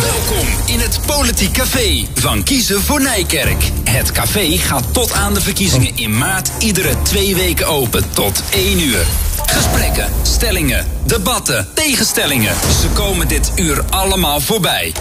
Welkom in het Politiek Café van Kiezen voor Nijkerk. Het café gaat tot aan de verkiezingen in maart iedere twee weken open tot 1 uur. Gesprekken, stellingen, debatten, tegenstellingen. Ze komen dit uur allemaal voorbij.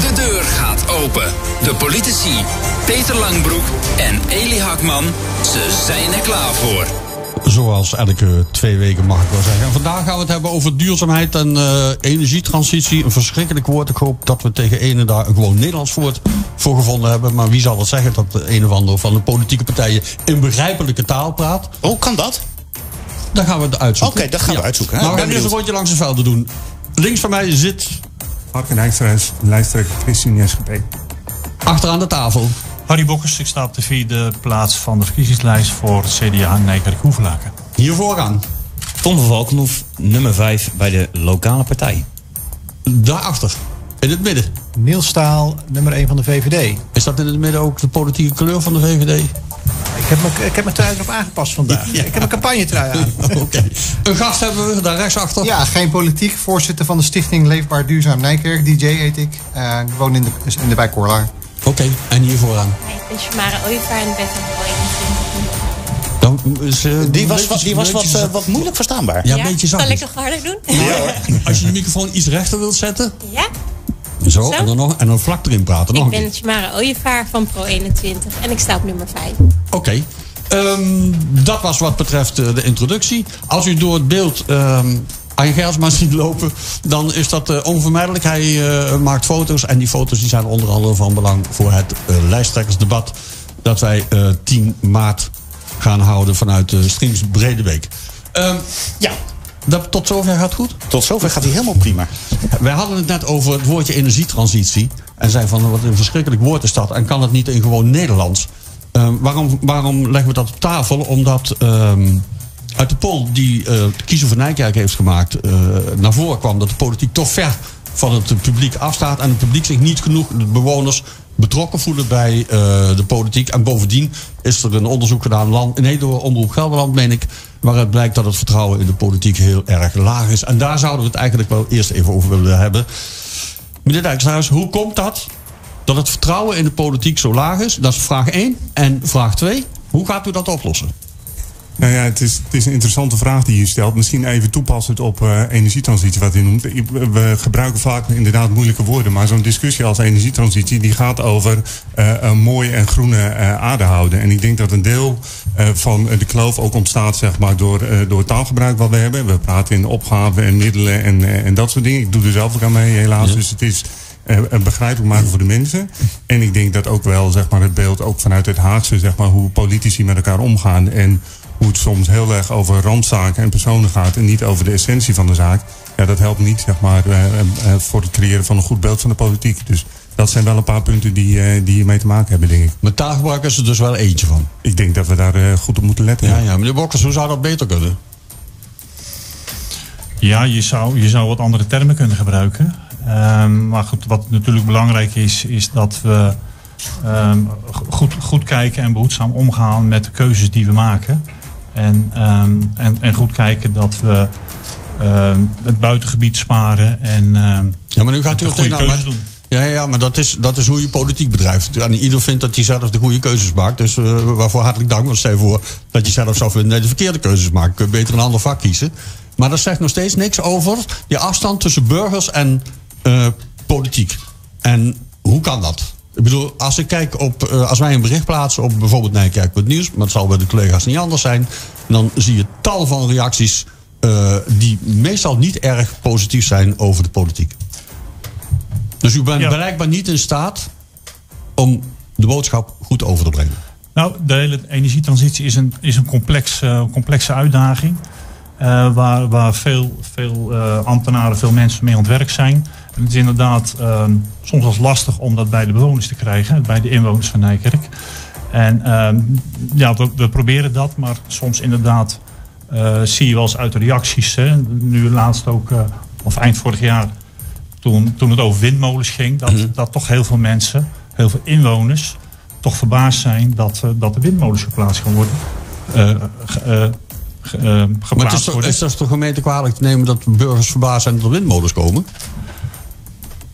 De deur gaat open. De politici, Peter Langbroek en Eli Hakman, ze zijn er klaar voor. Zoals elke twee weken mag ik wel zeggen. En vandaag gaan we het hebben over duurzaamheid en uh, energietransitie. Een verschrikkelijk woord. Ik hoop dat we tegen ene daar een gewoon Nederlands woord voor gevonden hebben. Maar wie zal het zeggen dat de een of ander van de politieke partijen in begrijpelijke taal praat? Oh, kan dat? Dan gaan we het uitzoeken. Oké, okay, dat gaan we uitzoeken. Nou, we gaan eerst een rondje langs de velden doen. Links van mij zit... Harken Dijkstra's, lijsttrekker ChristenUnie SGP. Achteraan de tafel. Harry Bokkers, ik sta op de vierde plaats van de verkiezingslijst voor CDA Nijkerk-Hoevelaken. Hier vooraan. Tom van Valkenhoef, nummer 5 bij de lokale partij. Daarachter, in het midden. Niels Staal, nummer 1 van de VVD. Is dat in het midden ook de politieke kleur van de VVD? Ik heb mijn, ik heb mijn trui erop aangepast vandaag. Ja. Ik heb een campagnetrui aan. Oké. Okay. Een gast hebben we daar rechtsachter. Ja, geen politiek. Voorzitter van de stichting Leefbaar Duurzaam Nijkerk. DJ heet ik. Uh, ik woon in de, in de wijk Korlaar. Oké, okay. en hier vooraan? Ik ben Shamara Ooyevaar en ben van dan is, uh, die was, wat, die was wat, uh, wat moeilijk verstaanbaar. Ja, een beetje zacht. Zal ik nog harder doen? Ja, hoor. Als je de microfoon iets rechter wilt zetten. Ja. Zo, Zo? En, dan nog, en dan vlak erin praten. Nog ik ben Shamara Ooyevaar van Pro21 en ik sta op nummer 5. Oké. Okay. Um, dat was wat betreft uh, de introductie. Als u door het beeld um, aan Gersma ziet lopen, dan is dat uh, onvermijdelijk. Hij uh, maakt foto's en die foto's die zijn onder andere van belang voor het lijsttrekkersdebat dat wij 10 maart gaan houden vanuit de Streams Bredebeek. Um, ja, dat, tot zover gaat het goed? Tot zover gaat hij helemaal prima. Wij hadden het net over het woordje energietransitie. En zei van wat een verschrikkelijk woord is dat. En kan het niet in gewoon Nederlands? Um, waarom, waarom leggen we dat op tafel? Omdat um, uit de poll die uh, Kiezer van Nijkerk heeft gemaakt... Uh, naar voren kwam dat de politiek toch ver van het publiek afstaat... en het publiek zich niet genoeg, de bewoners, betrokken voelen bij uh, de politiek. En bovendien is er een onderzoek gedaan, land, nee, door Omroep Gelderland, meen ik... waaruit blijkt dat het vertrouwen in de politiek heel erg laag is. En daar zouden we het eigenlijk wel eerst even over willen hebben. Meneer Dijkshuis, hoe komt dat dat het vertrouwen in de politiek zo laag is? Dat is vraag 1. En vraag 2, hoe gaat u dat oplossen? Nou ja, het is, het is een interessante vraag die je stelt. Misschien even toepassend op uh, energietransitie, wat u noemt. We gebruiken vaak inderdaad moeilijke woorden. Maar zo'n discussie als energietransitie, die gaat over uh, een mooie en groene uh, aarde houden. En ik denk dat een deel van de kloof ook ontstaat, zeg maar, door, door het taalgebruik wat we hebben. We praten in opgaven en middelen en, en dat soort dingen. Ik doe er zelf ook aan mee, helaas. Ja. Dus het is begrijpelijk maken voor de mensen. En ik denk dat ook wel zeg maar, het beeld ook vanuit het Haagse, zeg maar, hoe politici met elkaar omgaan. En hoe het soms heel erg over randzaken en personen gaat en niet over de essentie van de zaak. Ja, dat helpt niet zeg maar, uh, uh, voor het creëren van een goed beeld van de politiek. Dus dat zijn wel een paar punten die, uh, die hiermee te maken hebben, denk ik. Met taalgebruik is er dus wel eentje van. Ik denk dat we daar goed op moeten letten. Ja, ja. Meneer Bokkers, hoe zou dat beter kunnen? Ja, je zou, je zou wat andere termen kunnen gebruiken. Um, maar goed, wat natuurlijk belangrijk is, is dat we um, goed, goed kijken en behoedzaam omgaan met de keuzes die we maken. En, um, en, en goed kijken dat we het buitengebied sparen en ja, maar nu gaat u de goede keuzes doen. Ja, ja, maar dat is, dat is hoe je politiek bedrijft. En ieder vindt dat hij zelf de goede keuzes maakt. Dus uh, waarvoor hartelijk dank. Want stel je voor dat je zelf zou vinden dat je de verkeerde keuzes maakt. Kun je beter een ander vak kiezen. Maar dat zegt nog steeds niks over die afstand tussen burgers en uh, politiek. En hoe kan dat? Ik bedoel, als ik kijk op, uh, als wij een bericht plaatsen op bijvoorbeeld Nijkerk Nieuws, maar het zal bij de collega's niet anders zijn, dan zie je tal van reacties uh, die meestal niet erg positief zijn over de politiek. Dus u bent ja. blijkbaar niet in staat om de boodschap goed over te brengen. Nou, de hele energietransitie is een, is een complex, uh, complexe uitdaging. Waar, waar veel, veel ambtenaren, veel mensen mee aan het werk zijn. En het is inderdaad uh, soms wel lastig om dat bij de bewoners te krijgen, bij de inwoners van Nijkerk. En ehm, ja, we, we, proberen dat, maar soms inderdaad uh, zie je wel eens uit de reacties. Hè, nu laatst ook, of eind vorig jaar, toen, toen het over windmolens ging, dat, mm-hmm. dat toch heel veel mensen, heel veel inwoners, toch verbaasd zijn dat, dat de windmolens geplaatst gaan worden ge- eh, Maar het is toch, is dat toch gemeente kwalijk te nemen dat burgers verbaasd zijn dat er windmolens komen?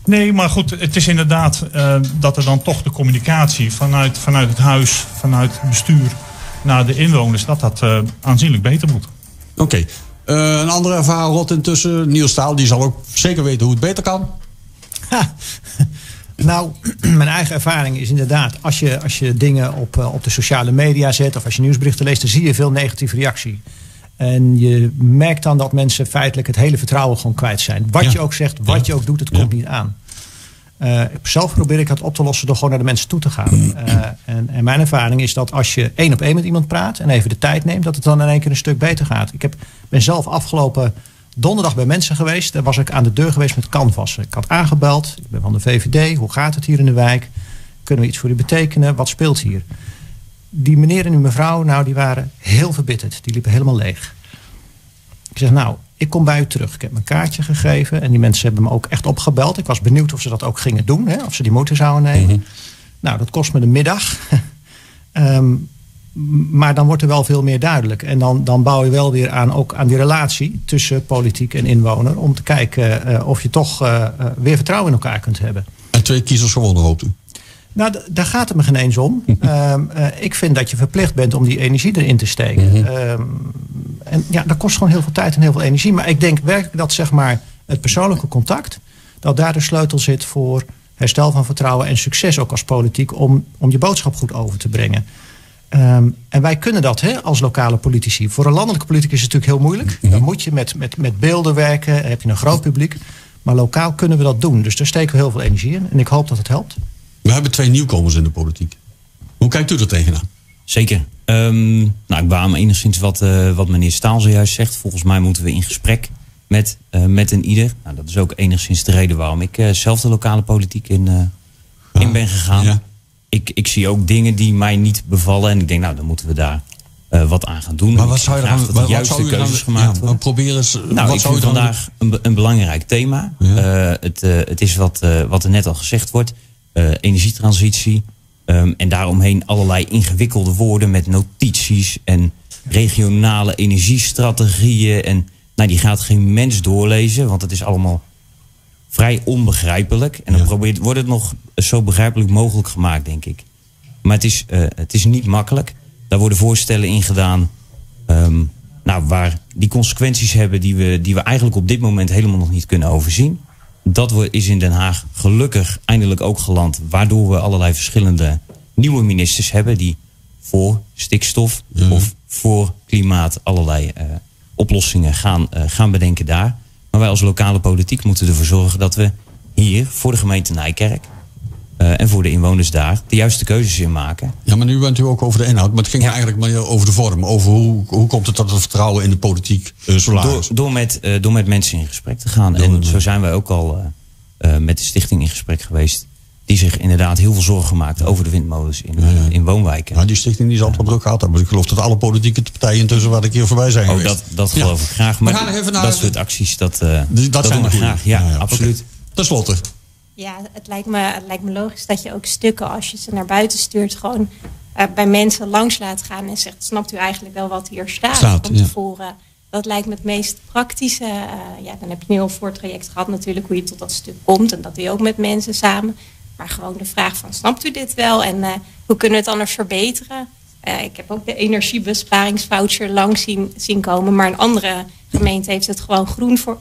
Nee, maar goed, het is inderdaad eh, dat er dan toch de communicatie vanuit, vanuit het huis, vanuit het bestuur naar de inwoners, dat dat eh, aanzienlijk beter moet. Oké. Eh, een andere ervaren rot intussen, Niels Staal, die zal ook zeker weten hoe het beter kan. Nou, mijn eigen ervaring is inderdaad, als je, als je dingen op, op de sociale media zet of als je nieuwsberichten leest, dan zie je veel negatieve reactie. En je merkt dan dat mensen feitelijk het hele vertrouwen gewoon kwijt zijn. Wat Ja. je ook zegt, wat je ook doet, het komt niet aan. Eh, zelf probeer ik dat op te lossen door gewoon naar de mensen toe te gaan. Eh, en, en mijn ervaring is dat als je één op één met iemand praat en even de tijd neemt, dat het dan in één keer een stuk beter gaat. Ik heb, ben zelf afgelopen donderdag bij mensen geweest. Daar was ik aan de deur geweest met canvassen. Ik had aangebeld. Ik ben van de VVD. Hoe gaat het hier in de wijk? Kunnen we iets voor u betekenen? Wat speelt hier? Die meneer en die mevrouw, nou, die waren heel verbitterd. Die liepen helemaal leeg. Ik zeg, nou, ik kom bij u terug. Ik heb mijn kaartje gegeven. En die mensen hebben me ook echt opgebeld. Ik was benieuwd of ze dat ook gingen doen. Hè? Of ze die moeite zouden nemen. Nou, dat kost me de middag. Ehm, maar dan wordt er wel veel meer duidelijk. En dan, dan bouw je wel weer aan, ook aan die relatie tussen politiek en inwoner. Om te kijken eh, of je toch eh, eh, weer vertrouwen in elkaar kunt hebben. En twee kiezers gewonnen, hoopt u. Nou, daar gaat het me geen eens om. Ehm, eh, ik vind dat je verplicht bent om die energie erin te steken. Ehm, en ja, dat kost gewoon heel veel tijd en heel veel energie. Maar ik denk werkelijk dat zeg maar, het persoonlijke contact... dat daar de sleutel zit voor herstel van vertrouwen en succes ook als politiek... om, om je boodschap goed over te brengen. Ehm, en wij kunnen dat hè, als lokale politici. Voor een landelijke politicus is het natuurlijk heel moeilijk. Dan moet je met, met, met beelden werken, heb je een groot publiek. Maar lokaal kunnen we dat doen. Dus daar steken we heel veel energie in. En ik hoop dat het helpt. We hebben twee nieuwkomers in de politiek. Hoe kijkt u er tegenaan? Zeker. Ehm, nou, ik beaam enigszins wat, eh, wat meneer Staal zojuist zegt. Volgens mij moeten we in gesprek met, eh, met een ieder. Nou, dat is ook enigszins de reden waarom ik eh, zelf de lokale politiek in, in ben gegaan. ja. Ik, ik zie ook dingen die mij niet bevallen. En ik denk, nou, dan moeten we daar wat aan gaan doen. Maar wat zou je dan dat wat, juiste zou u dan, ja, gemaakt probeer eens. Nou, wat ik zou dan vandaag een, een belangrijk thema. Ja. Het, het is wat, wat er net al gezegd wordt. Eh, energietransitie. Ehm, en daaromheen allerlei ingewikkelde woorden met notities en regionale energiestrategieën. En nou, die gaat geen mens doorlezen, want het is allemaal vrij onbegrijpelijk. En dan Ja. probeert, wordt het nog zo begrijpelijk mogelijk gemaakt, denk ik. Maar het is, eh, het is niet makkelijk. Daar worden voorstellen in gedaan. ehm, nou, waar die consequenties hebben die we, die we eigenlijk op dit moment helemaal nog niet kunnen overzien. Dat is in Den Haag gelukkig eindelijk ook geland. Waardoor we allerlei verschillende nieuwe ministers hebben. Die voor stikstof of voor klimaat allerlei eh, oplossingen gaan, eh, gaan bedenken daar. Maar wij als lokale politiek moeten ervoor zorgen dat we hier voor de gemeente Nijkerk. Eh, en voor de inwoners daar de juiste keuzes in maken. Ja, maar nu bent u ook over de inhoud. Maar het ging eigenlijk meer over de vorm. Over hoe, hoe komt het dat het vertrouwen in de politiek eh, zo laag Door, is. door, met, eh, door met mensen in gesprek te gaan. Door en zo zijn wij ook al eh, eh, met de stichting in gesprek geweest. Die zich inderdaad heel veel zorgen maakt over de windmolens in, eh, in woonwijken. Nou, die stichting die zal het wel druk gehad hebben. Ik geloof dat alle politieke partijen intussen waar een keer voorbij zijn Oh, geweest. dat, dat Ja. geloof ik graag. We Maar gaan nog even naar dat de- soort acties, dat, eh Dus dat, zijn we graag. Ja, absoluut. oké. Ten slotte. Ja, het lijkt, me, het lijkt me logisch dat je ook stukken, als je ze naar buiten stuurt, gewoon eh, bij mensen langs laat gaan en zegt: Snapt u eigenlijk wel wat hier staat? Staat, van ja. tevoren. Dat lijkt me het meest praktische. Eh, ja, dan heb je een heel voortraject gehad, natuurlijk, hoe je tot dat stuk komt. En dat doe je ook met mensen samen. Maar gewoon de vraag: van, Snapt u dit wel? En eh, hoe kunnen we het anders verbeteren? Ik heb ook de energiebesparingsvoucher langs zien, zien komen. Maar een andere gemeente heeft het gewoon groen voor,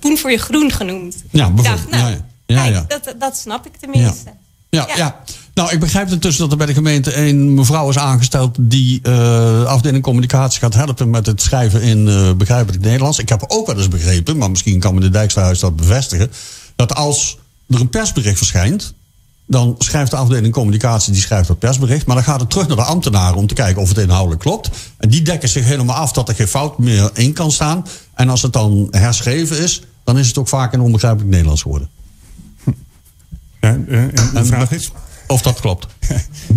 poen voor je groen genoemd. Ja, Ik bijvoorbeeld. dacht, nou, Ja, ja. Ja, Dat, dat snap ik tenminste. Ja, Ja. ja. Nou, ik begrijp intussen dat er bij de gemeente een mevrouw is aangesteld die de afdeling communicatie gaat helpen met het schrijven in eh, begrijpelijk Nederlands. Ik heb ook wel eens begrepen, maar misschien kan meneer Dijksterhuis dat bevestigen, dat als er een persbericht verschijnt, dan schrijft de afdeling communicatie die schrijft dat persbericht, maar dan gaat het terug naar de ambtenaren om te kijken of het inhoudelijk klopt. En die dekken zich helemaal af dat er geen fout meer in kan staan. En als het dan herschreven is, dan is het ook vaak in onbegrijpelijk Nederlands geworden. Ja, eh, en de vraag is? Of dat klopt.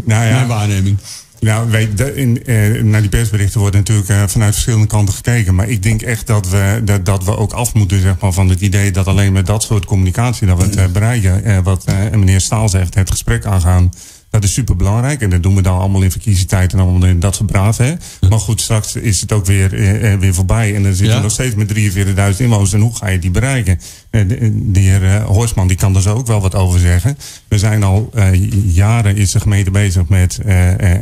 Nou ja, Mijn waarneming. Nou, de- in, eh, naar die persberichten wordt natuurlijk eh, vanuit verschillende kanten gekeken. Maar ik denk echt dat we, dat, dat we ook af moeten zeg maar, van het idee dat alleen met dat soort communicatie dat we het eh, bereiken. Wat meneer Staal zegt, het gesprek aangaan Dat is super belangrijk. En dat doen we dan allemaal in verkiezingstijd en allemaal in dat soort braaf. Hè? Maar goed, straks is het ook weer, eh, eh, weer voorbij. En dan zitten we nog steeds met 43.000 inwoners. En hoe ga je die bereiken? Eh, de, de heer Horsman die kan daar zo ook wel wat over zeggen. We zijn al jaren is de gemeente bezig met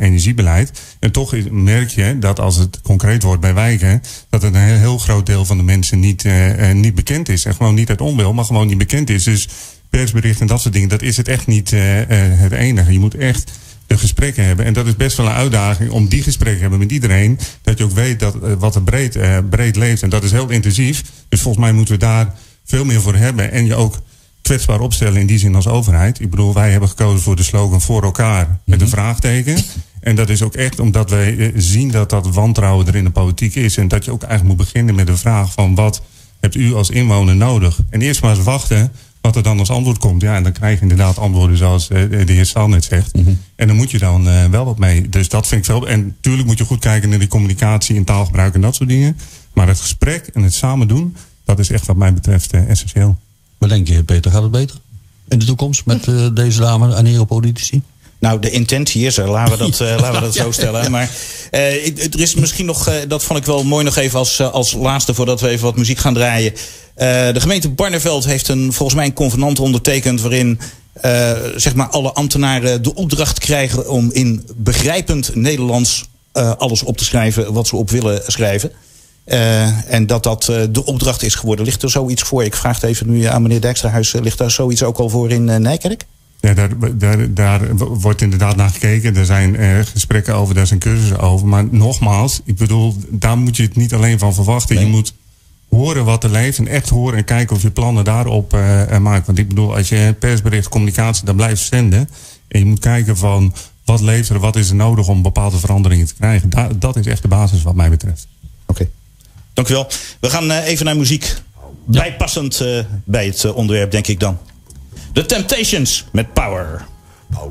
energiebeleid. En toch is- merk je dat als het concreet wordt bij wijken, dat een heel, groot deel van de mensen niet, niet bekend is. En gewoon niet uit onwil, maar gewoon niet bekend is. Dus persbericht en dat soort dingen, dat is het echt niet eh, eh, het enige. Je moet echt de gesprekken hebben. En dat is best wel een uitdaging om die gesprekken te hebben met iedereen. Dat je ook weet dat, eh, wat er breed, breed leeft. En dat is heel intensief. Dus volgens mij moeten we daar veel meer voor hebben. En je ook kwetsbaar opstellen in die zin als overheid. Ik bedoel, wij hebben gekozen voor de slogan voor elkaar met een vraagteken. En dat is ook echt omdat wij zien dat dat wantrouwen er in de politiek is. En dat je ook eigenlijk moet beginnen met de vraag van wat hebt u als inwoner nodig? En eerst maar eens wachten wat er dan als antwoord komt. Ja, en dan krijg je inderdaad antwoorden zoals eh, de heer Sal net zegt. En dan moet je dan eh, wel wat mee. Dus dat vind ik veel. En natuurlijk moet je goed kijken naar die communicatie en taalgebruik en dat soort dingen. Maar het gesprek en het samen doen, dat is echt wat mij betreft eh, essentieel. Wat denk je, Peter? Gaat het beter in de toekomst met deze dame en heren politici? Nou, de intentie is er. Laten we dat, eh, laten we dat zo stellen. Maar eh, er is misschien nog, eh, dat vond ik wel mooi nog even als, eh, als laatste voordat we even wat muziek gaan draaien. Eh, de gemeente Barneveld heeft een, volgens mij een convenant ondertekend waarin eh, zeg maar alle ambtenaren de opdracht krijgen om in begrijpend Nederlands eh, alles op te schrijven wat ze op willen schrijven. Eh, en dat dat eh, de opdracht is geworden. Ligt er zoiets voor? Ik vraag het even nu aan meneer Dijksterhuis. Eh, Ligt daar zoiets ook al voor in eh, Nijkerk? Ja, daar, daar, daar wordt inderdaad naar gekeken. Er zijn eh, gesprekken over, daar zijn cursussen over. Maar nogmaals, ik bedoel, daar moet je het niet alleen van verwachten. Je moet horen wat er leeft en echt horen en kijken of je plannen daarop eh, eh, maakt. Want ik bedoel, als je persbericht, communicatie daar blijft zenden... en je moet kijken van wat leeft er, wat is er nodig om bepaalde veranderingen te krijgen. Da- dat is echt de basis wat mij betreft. Oké. Dank u wel. We gaan eh, even naar muziek. Bijpassend eh, bij het onderwerp, denk ik dan. The Temptations met Power. My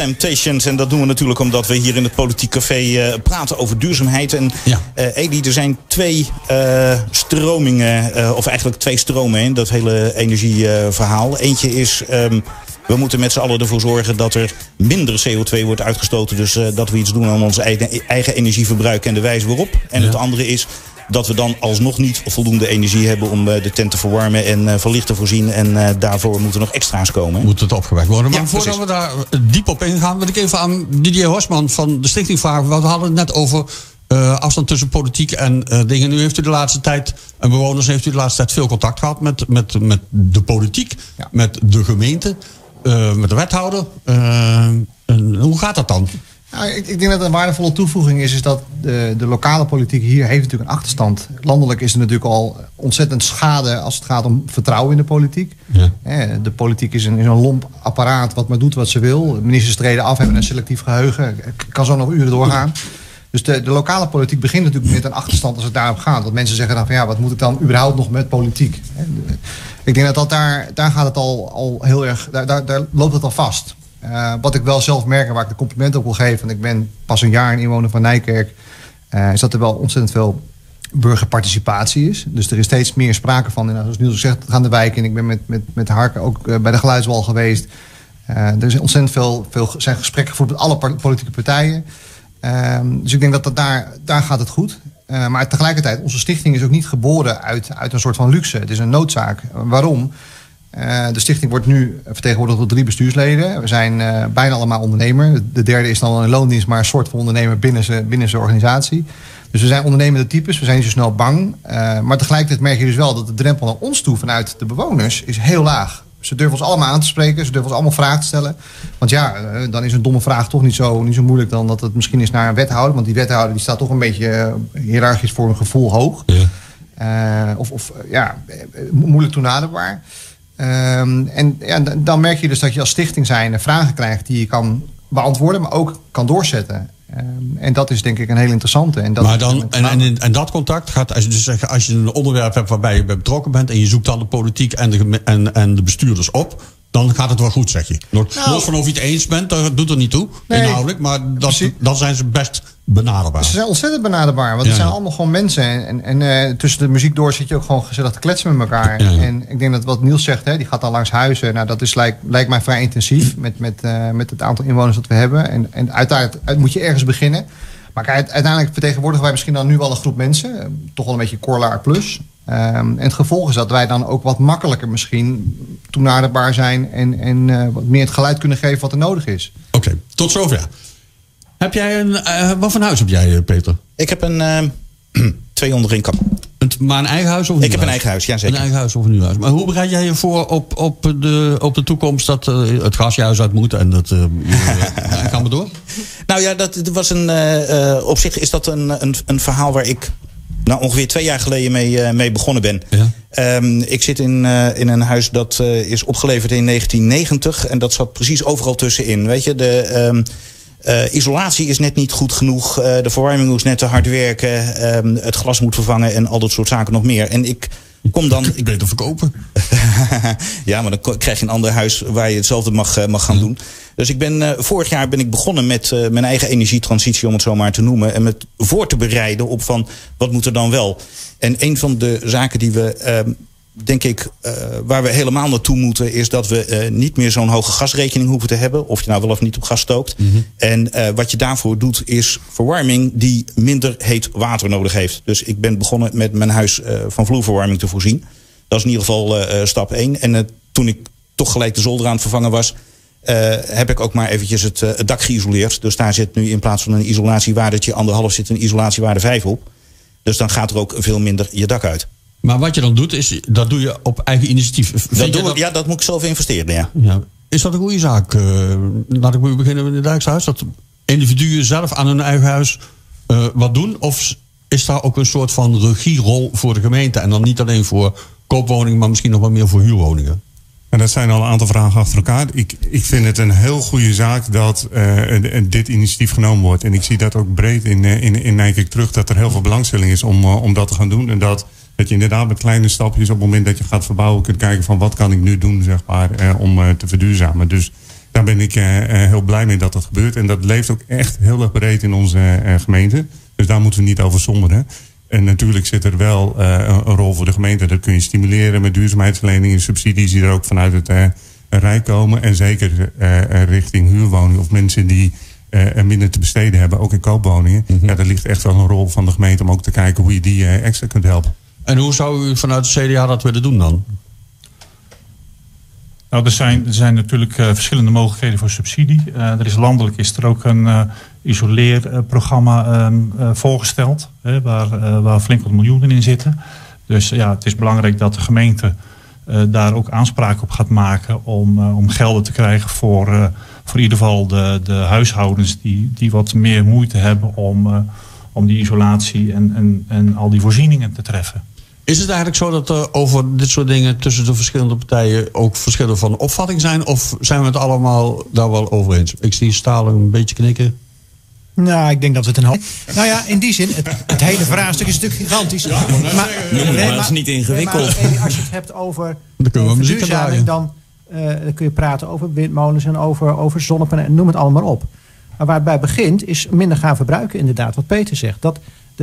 Temptations. En dat doen we natuurlijk omdat we hier in het Politiek Café eh, praten over duurzaamheid. En eh Edi, er zijn twee eh, stromingen, eh, of eigenlijk twee stromen in dat hele energieverhaal. Eentje is... ehm, we moeten met z'n allen ervoor zorgen dat er minder CO2 wordt uitgestoten. Dus eh, dat we iets doen aan ons eigen, eigen energieverbruik en de wijze waarop. En het andere is dat we dan alsnog niet voldoende energie hebben om eh, de tent te verwarmen en eh, van licht te voorzien. En eh, daarvoor moeten nog extra's komen. Moet het opgewekt worden. Maar Ja, voordat precies. we daar diep op ingaan, wil ik even aan Didier Horsman van de Stichting vragen. Want we hadden het net over eh, afstand tussen politiek en eh, dingen. Nu heeft u de laatste tijd, en bewoners heeft u de laatste tijd veel contact gehad met, met, met de politiek, met de gemeente, eh, met de wethouder. En hoe gaat dat dan? Nou, ik, ik denk dat een waardevolle toevoeging is, is dat de, de lokale politiek hier heeft natuurlijk een achterstand. Landelijk is er natuurlijk al ontzettend schade als het gaat om vertrouwen in de politiek. Eh, De politiek is een, is een lomp apparaat wat maar doet wat ze wil. Ministers treden af, hebben een selectief geheugen. Ik kan zo nog uren doorgaan. Dus de, de lokale politiek begint natuurlijk met een achterstand als het daarop gaat. Want mensen zeggen dan van ja, wat moet ik dan überhaupt nog met politiek? Ik denk dat, dat daar, daar gaat het al, al heel erg, daar, daar, daar loopt het al vast. Eh, wat ik wel zelf merk en waar ik de complimenten op wil geven, want ik ben pas een jaar een inwoner van Nijkerk, eh, is dat er wel ontzettend veel burgerparticipatie is. Dus er is steeds meer sprake van, en zoals Niels zegt, gaan de wijken in. Ik ben met, met, met Harken ook eh, bij de geluidswal geweest. Er is ontzettend veel, veel zijn gesprekken gevoerd met alle politieke partijen. Ehm, dus ik denk dat, dat daar, daar gaat het goed. Maar tegelijkertijd, onze stichting is ook niet geboren uit, uit een soort van luxe. Het is een noodzaak. Waarom? Eh, de stichting wordt nu vertegenwoordigd door drie bestuursleden. We zijn eh, bijna allemaal ondernemer. De derde is dan een loondienst, maar een soort van ondernemer binnen zijn binnen zijn organisatie. Dus we zijn ondernemende types, we zijn niet zo snel bang. Eh, maar tegelijkertijd merk je dus wel dat de drempel naar ons toe vanuit de bewoners is heel laag. Ze durven ons allemaal aan te spreken, ze durven ons allemaal vragen te stellen. Want ja, dan is een domme vraag toch niet zo, niet zo moeilijk dan dat het misschien is naar een wethouder. Want die wethouder die staat toch een beetje hiërarchisch voor een gevoel hoog. Eh, of of ja, mo- moeilijk toenaderbaar. Ehm, en dan merk je dus dat je als stichting zijn vragen krijgt die je kan beantwoorden, maar ook kan doorzetten. Ehm, en dat is denk ik een heel interessante. En dat maar dan, en, en, in- en dat contact gaat, als je, dus zegt, als je een onderwerp hebt waarbij je bij betrokken bent en je zoekt dan de politiek en de, en, en de bestuurders op, dan gaat het wel goed, zeg je. Los Nou- los van of je het eens bent, dat doet er niet toe, Nee. inhoudelijk, maar dat, dan zijn ze best benaderbaar. Ze zijn ontzettend benaderbaar, want Ja, het zijn ja. allemaal gewoon mensen. En, en eh, tussen de muziek door zit je ook gewoon gezellig te kletsen met elkaar. Ja. En ik denk dat wat Niels zegt, hè, die gaat dan langs huizen. Nou, dat is lijkt, lijkt mij vrij intensief met, met, eh, met het aantal inwoners dat we hebben. En, en uiteindelijk uit- moet je ergens beginnen. Maar uiteindelijk vertegenwoordigen wij misschien dan nu wel een groep mensen. eh, Toch wel een beetje Corlaar plus. Ehm, en het gevolg is dat wij dan ook wat makkelijker misschien toenaderbaar zijn. En, en eh, wat meer het geluid kunnen geven wat er nodig is. Oké, tot zover. Heb jij een, eh, wat voor huis heb jij, eh, Peter? Ik heb een eh, twee onder één kap. Een, maar een eigen huis of een Ik heb een eigen huis, ja zeker. Een eigen huis of een nieuw huis. Maar hoe bereid jij je voor op, op, de, op de toekomst dat eh, het gas je huis uit moet en dat... eh, ja, gaan we door? Nou ja, dat, dat was een, eh, eh, op zich is dat een, een, een verhaal waar ik nou, ongeveer twee jaar geleden mee, eh, mee begonnen ben. Ehm, ik zit in, eh, in een huis dat eh, is opgeleverd in 1990 en dat zat precies overal tussenin. Weet je, de ehm, eh, isolatie is net niet goed genoeg, de verwarming moest net te hard werken, ehm, het glas moet vervangen en al dat soort zaken nog meer. En ik kom dan. Ik beter verkopen. ja, maar dan krijg je een ander huis waar je hetzelfde mag, mag gaan doen. Dus ik ben, eh, vorig jaar ben ik begonnen met eh, mijn eigen energietransitie, om het zo maar te noemen. En met voor te bereiden op van wat moet er dan wel. En een van de zaken die we, ehm, denk ik, eh, waar we helemaal naartoe moeten, is dat we niet meer zo'n hoge gasrekening hoeven te hebben. Of je nou wel of niet op gas stookt. En eh, wat je daarvoor doet, is verwarming die minder heet water nodig heeft. Dus ik ben begonnen met mijn huis van vloerverwarming te voorzien. Dat is in ieder geval stap 1. En toen ik toch gelijk de zolder aan het vervangen was, eh, heb ik ook maar eventjes het, eh, het dak geïsoleerd. Dus daar zit nu in plaats van een isolatiewaardetje anderhalf zit een isolatiewaarde 5 op. Dus dan gaat er ook veel minder je dak uit. Maar wat je dan doet, is, dat doe je op eigen initiatief. Dat doe ik, ja, dat moet ik zelf investeren, ja. Ja. Is dat een goede zaak? Eh, laat ik beginnen met het Dijkshuis. Dat individuen zelf aan hun eigen huis wat doen? Of is daar ook een soort van regierol voor de gemeente? En dan niet alleen voor koopwoningen, maar misschien nog wel meer voor huurwoningen? En dat zijn al een aantal vragen achter elkaar. Ik, ik vind het een heel goede zaak dat eh, dit initiatief genomen wordt. En ik zie dat ook breed in, eh, in, in Nijkerk terug. Dat er heel veel belangstelling is om, eh, om dat te gaan doen. En dat, dat je inderdaad met kleine stapjes op het moment dat je gaat verbouwen... kunt kijken van wat kan ik nu doen zeg maar, om te verduurzamen. Dus Daar ben ik heel blij mee dat dat gebeurt. En dat leeft ook echt heel erg breed in onze gemeente. Dus daar moeten we niet over somberen. En natuurlijk zit er wel eh, een, rol voor de gemeente. Dat kun je stimuleren met duurzaamheidsverleningen, subsidies die er ook vanuit het eh, Rijk komen. En zeker eh, richting huurwoningen of mensen die minder te besteden hebben, ook in koopwoningen. Ja, daar ligt echt wel een rol van de gemeente om ook te kijken hoe je die extra kunt helpen. En hoe zou u vanuit het CDA dat willen doen dan? Nou, er zijn, er zijn natuurlijk eh, verschillende mogelijkheden voor subsidie. Eh, er is landelijk is er ook een eh, isoleerprogramma ehm, eh, voorgesteld, waar, waar flink wat miljoenen in zitten. Dus ja, het is belangrijk dat de gemeente daar ook aanspraak op gaat maken om, om gelden te krijgen voor, voor in ieder geval de, de huishoudens die, die wat meer moeite hebben om, om die isolatie en, en, en al die voorzieningen te treffen. Is het eigenlijk zo dat er over dit soort dingen tussen de verschillende partijen ook verschillen van opvatting zijn? Of zijn we het allemaal daar wel over eens? Ik zie Stalen een beetje knikken. Nou, ik denk dat het een hoop. Nou ja, in die zin, het, het hele vraagstuk is natuurlijk gigantisch. maar, Noem het maar eens niet ingewikkeld. nee, maar als je het hebt over verduurzaming, dan, eh, dan kun je praten over windmolens en over, over zonnepanelen, noem het allemaal maar op. Maar waar het bij begint, is minder gaan verbruiken, inderdaad, wat Peter zegt. Dat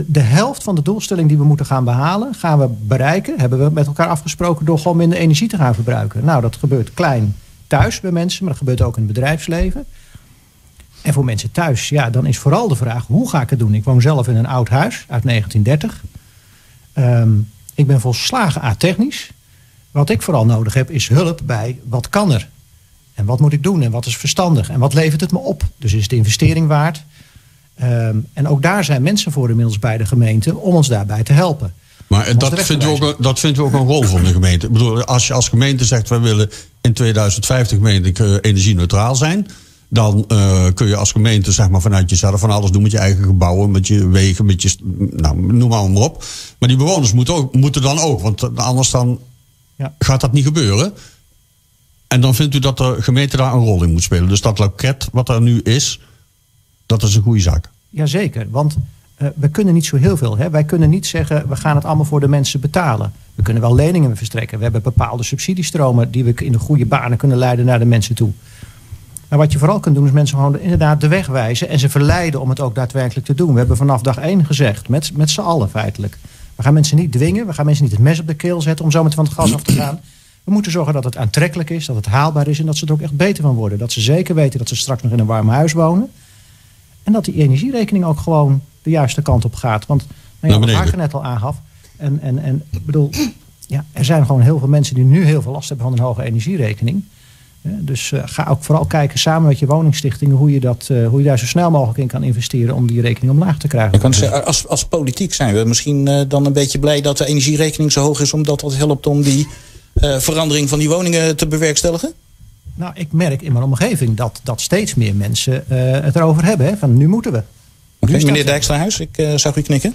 de, helft van de doelstelling die we moeten gaan behalen, gaan we bereiken, hebben we met elkaar afgesproken, door gewoon minder energie te gaan verbruiken. Nou, dat gebeurt klein thuis bij mensen, maar dat gebeurt ook in het bedrijfsleven. En voor mensen thuis, ja, dan is vooral de vraag: hoe ga ik het doen? Ik woon zelf in een oud huis uit 1930. Ehm, ik ben volslagen atechnisch. Wat ik vooral nodig heb, is hulp bij wat kan er? En wat moet ik doen? En wat is verstandig? En wat levert het me op? Dus is de investering waard? Ehm, en ook daar zijn mensen voor inmiddels bij de gemeente om ons daarbij te helpen. Maar dat wijzen. ook, dat vinden we ook een rol van de gemeente. Ik bedoel, als je als gemeente zegt, wij willen in 2050 meen ik, eh, energie-neutraal zijn. Dan eh, kun je als gemeente zeg maar, vanuit jezelf van alles doen met je eigen gebouwen, met je wegen, met je. Nou, noem maar, maar op. Maar die bewoners moeten, ook, moeten dan ook, want eh, anders dan Ja. gaat dat niet gebeuren. En dan vindt u dat de gemeente daar een rol in moet spelen. Dus dat loket wat er nu is, dat is een goede zaak. Jazeker, want eh, we kunnen niet zo heel veel. Hè? Wij kunnen niet zeggen, we gaan het allemaal voor de mensen betalen. We kunnen wel leningen verstrekken. We hebben bepaalde subsidiestromen die we in de goede banen kunnen leiden naar de mensen toe. Maar wat je vooral kunt doen is mensen gewoon inderdaad de weg wijzen en ze verleiden om het ook daadwerkelijk te doen. We hebben vanaf dag één gezegd, met, met z'n allen feitelijk. We gaan mensen niet dwingen, we gaan mensen niet het mes op de keel zetten om zometeen van het gas af te gaan. We moeten zorgen dat het aantrekkelijk is, dat het haalbaar is en dat ze er ook echt beter van worden. Dat ze zeker weten dat ze straks nog in een warm huis wonen. En dat die energierekening ook gewoon de juiste kant op gaat. Want nou ja, wat net al aangaf. En, en, en ik bedoel, ja, er zijn gewoon heel veel mensen die nu heel veel last hebben van een hoge energierekening. Dus eh, ga ook vooral kijken samen met je woningstichtingen hoe je, dat, eh, hoe je daar zo snel mogelijk in kan investeren om die rekening omlaag te krijgen. Ik kan zeggen, als, als politiek zijn we misschien eh, dan een beetje blij dat de energierekening zo hoog is, omdat dat helpt om die eh, verandering van die woningen te bewerkstelligen? Nou, ik merk in mijn omgeving dat, dat steeds meer mensen eh, het erover hebben. Hè, van nu moeten we. Oké, Nu staat meneer. Dijkstrahuis, ik eh, zag u knikken.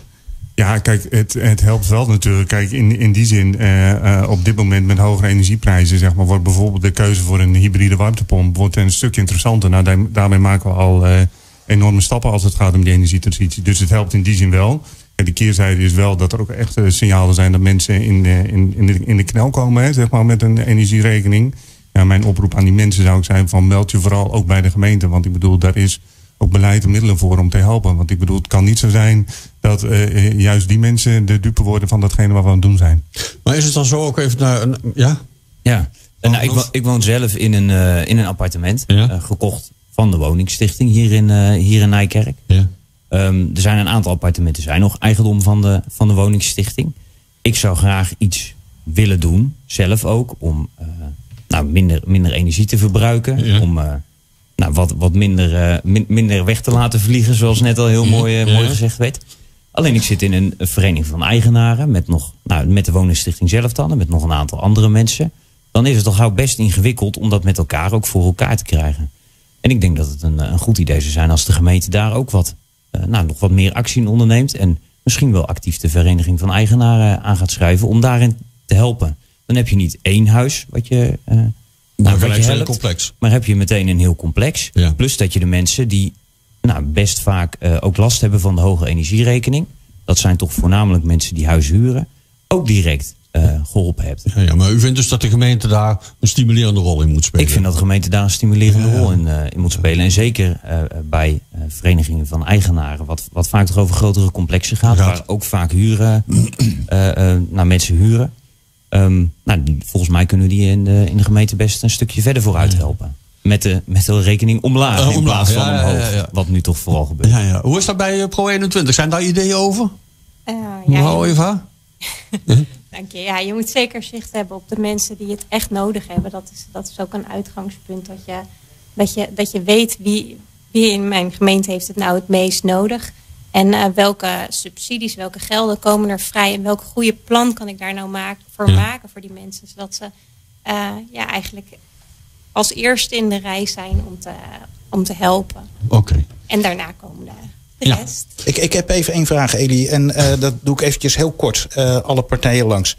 Ja, kijk, het, het helpt wel natuurlijk. Kijk, in, in die zin, eh, eh, op dit moment met hogere energieprijzen, zeg maar, wordt bijvoorbeeld de keuze voor een hybride warmtepomp wordt een stuk interessanter. Nou, daar- daarmee maken we al eh, enorme stappen als het gaat om die energietransitie. Dus het helpt in die zin wel. En de keerzijde is wel dat er ook echt signalen zijn dat mensen in, de- in, in, de, in de knel komen, hè, zeg maar, met een energierekening. Ja, mijn oproep aan die mensen zou ik zijn van meld je vooral ook bij de gemeente. Want ik bedoel, daar is ook beleid en middelen voor om te helpen. Want ik bedoel, het kan niet zo zijn dat eh, eh, juist die mensen de dupe worden van datgene wat we aan het doen zijn. Maar is het dan zo ook even naar een. Ja? Ja, en nou, ik, Anders? wo- ik woon zelf in een, eh, in een appartement. Ja. eh, gekocht van de woningstichting hier in, eh, hier in Nijkerk. Ja. Ehm, er zijn een aantal appartementen zijn nog eigendom van de, van de woningstichting. Ik zou graag iets willen doen, zelf ook, om eh, nou, minder, minder energie te verbruiken. Ja. Om eh, nou, wat, wat minder, eh, min- minder weg te laten vliegen, zoals net al heel mooi, eh, Ja. mooi gezegd werd. Alleen ik zit in een vereniging van eigenaren met, nog, nou, met de woningstichting zelf dan en met nog een aantal andere mensen. Dan is het toch gauw best ingewikkeld om dat met elkaar ook voor elkaar te krijgen. En ik denk dat het een, een goed idee zou zijn als de gemeente daar ook wat, nou, nog wat meer actie in onderneemt. En misschien wel actief de vereniging van eigenaren aan gaat schrijven om daarin te helpen. Dan heb je niet één huis wat je, eh nou, wat je helpt, complex. maar heb je meteen een heel complex. Ja. Plus dat je de mensen die nou, best vaak eh, ook last hebben van de hoge energierekening. Dat zijn toch voornamelijk mensen die huis huren. ook direct eh, geholpen hebt. Ja, ja, maar u vindt dus dat de gemeente daar een stimulerende rol in moet spelen? Ik vind dat de gemeente daar een stimulerende Ja, ja. rol in, in moet spelen. En zeker bij verenigingen van eigenaren, wat, wat vaak toch over grotere complexen gaat, Gaat. waar ook vaak huren, nou, mensen huren. Ehm, nou, volgens mij kunnen we die in de, in de gemeente best een stukje verder vooruit helpen. Met de, met de rekening omlaag, Eh, in plaats van ja, omhoog. ja, ja. Wat nu toch vooral gebeurt. Ja, ja. Hoe is dat bij eh, Pro21? Zijn daar ideeën over? Eh, Mevrouw ja, Eva? Dank je. Ja, je moet zeker zicht hebben op de mensen die het echt nodig hebben. Dat is, dat is ook een uitgangspunt. Dat je, dat je, dat je weet wie, wie in mijn gemeente heeft het nou het meest nodig. En eh, welke subsidies, welke gelden komen er vrij. En welk goede plan kan ik daar nou maken, voor Ja. maken voor die mensen. Zodat ze eh, ja, eigenlijk als eerste in de rij zijn om te, om te helpen. Oké. En daarna komen de, de Ja. rest. Ik, ik heb even één vraag, Elie. En eh, dat doe ik eventjes heel kort. eh, alle partijen langs.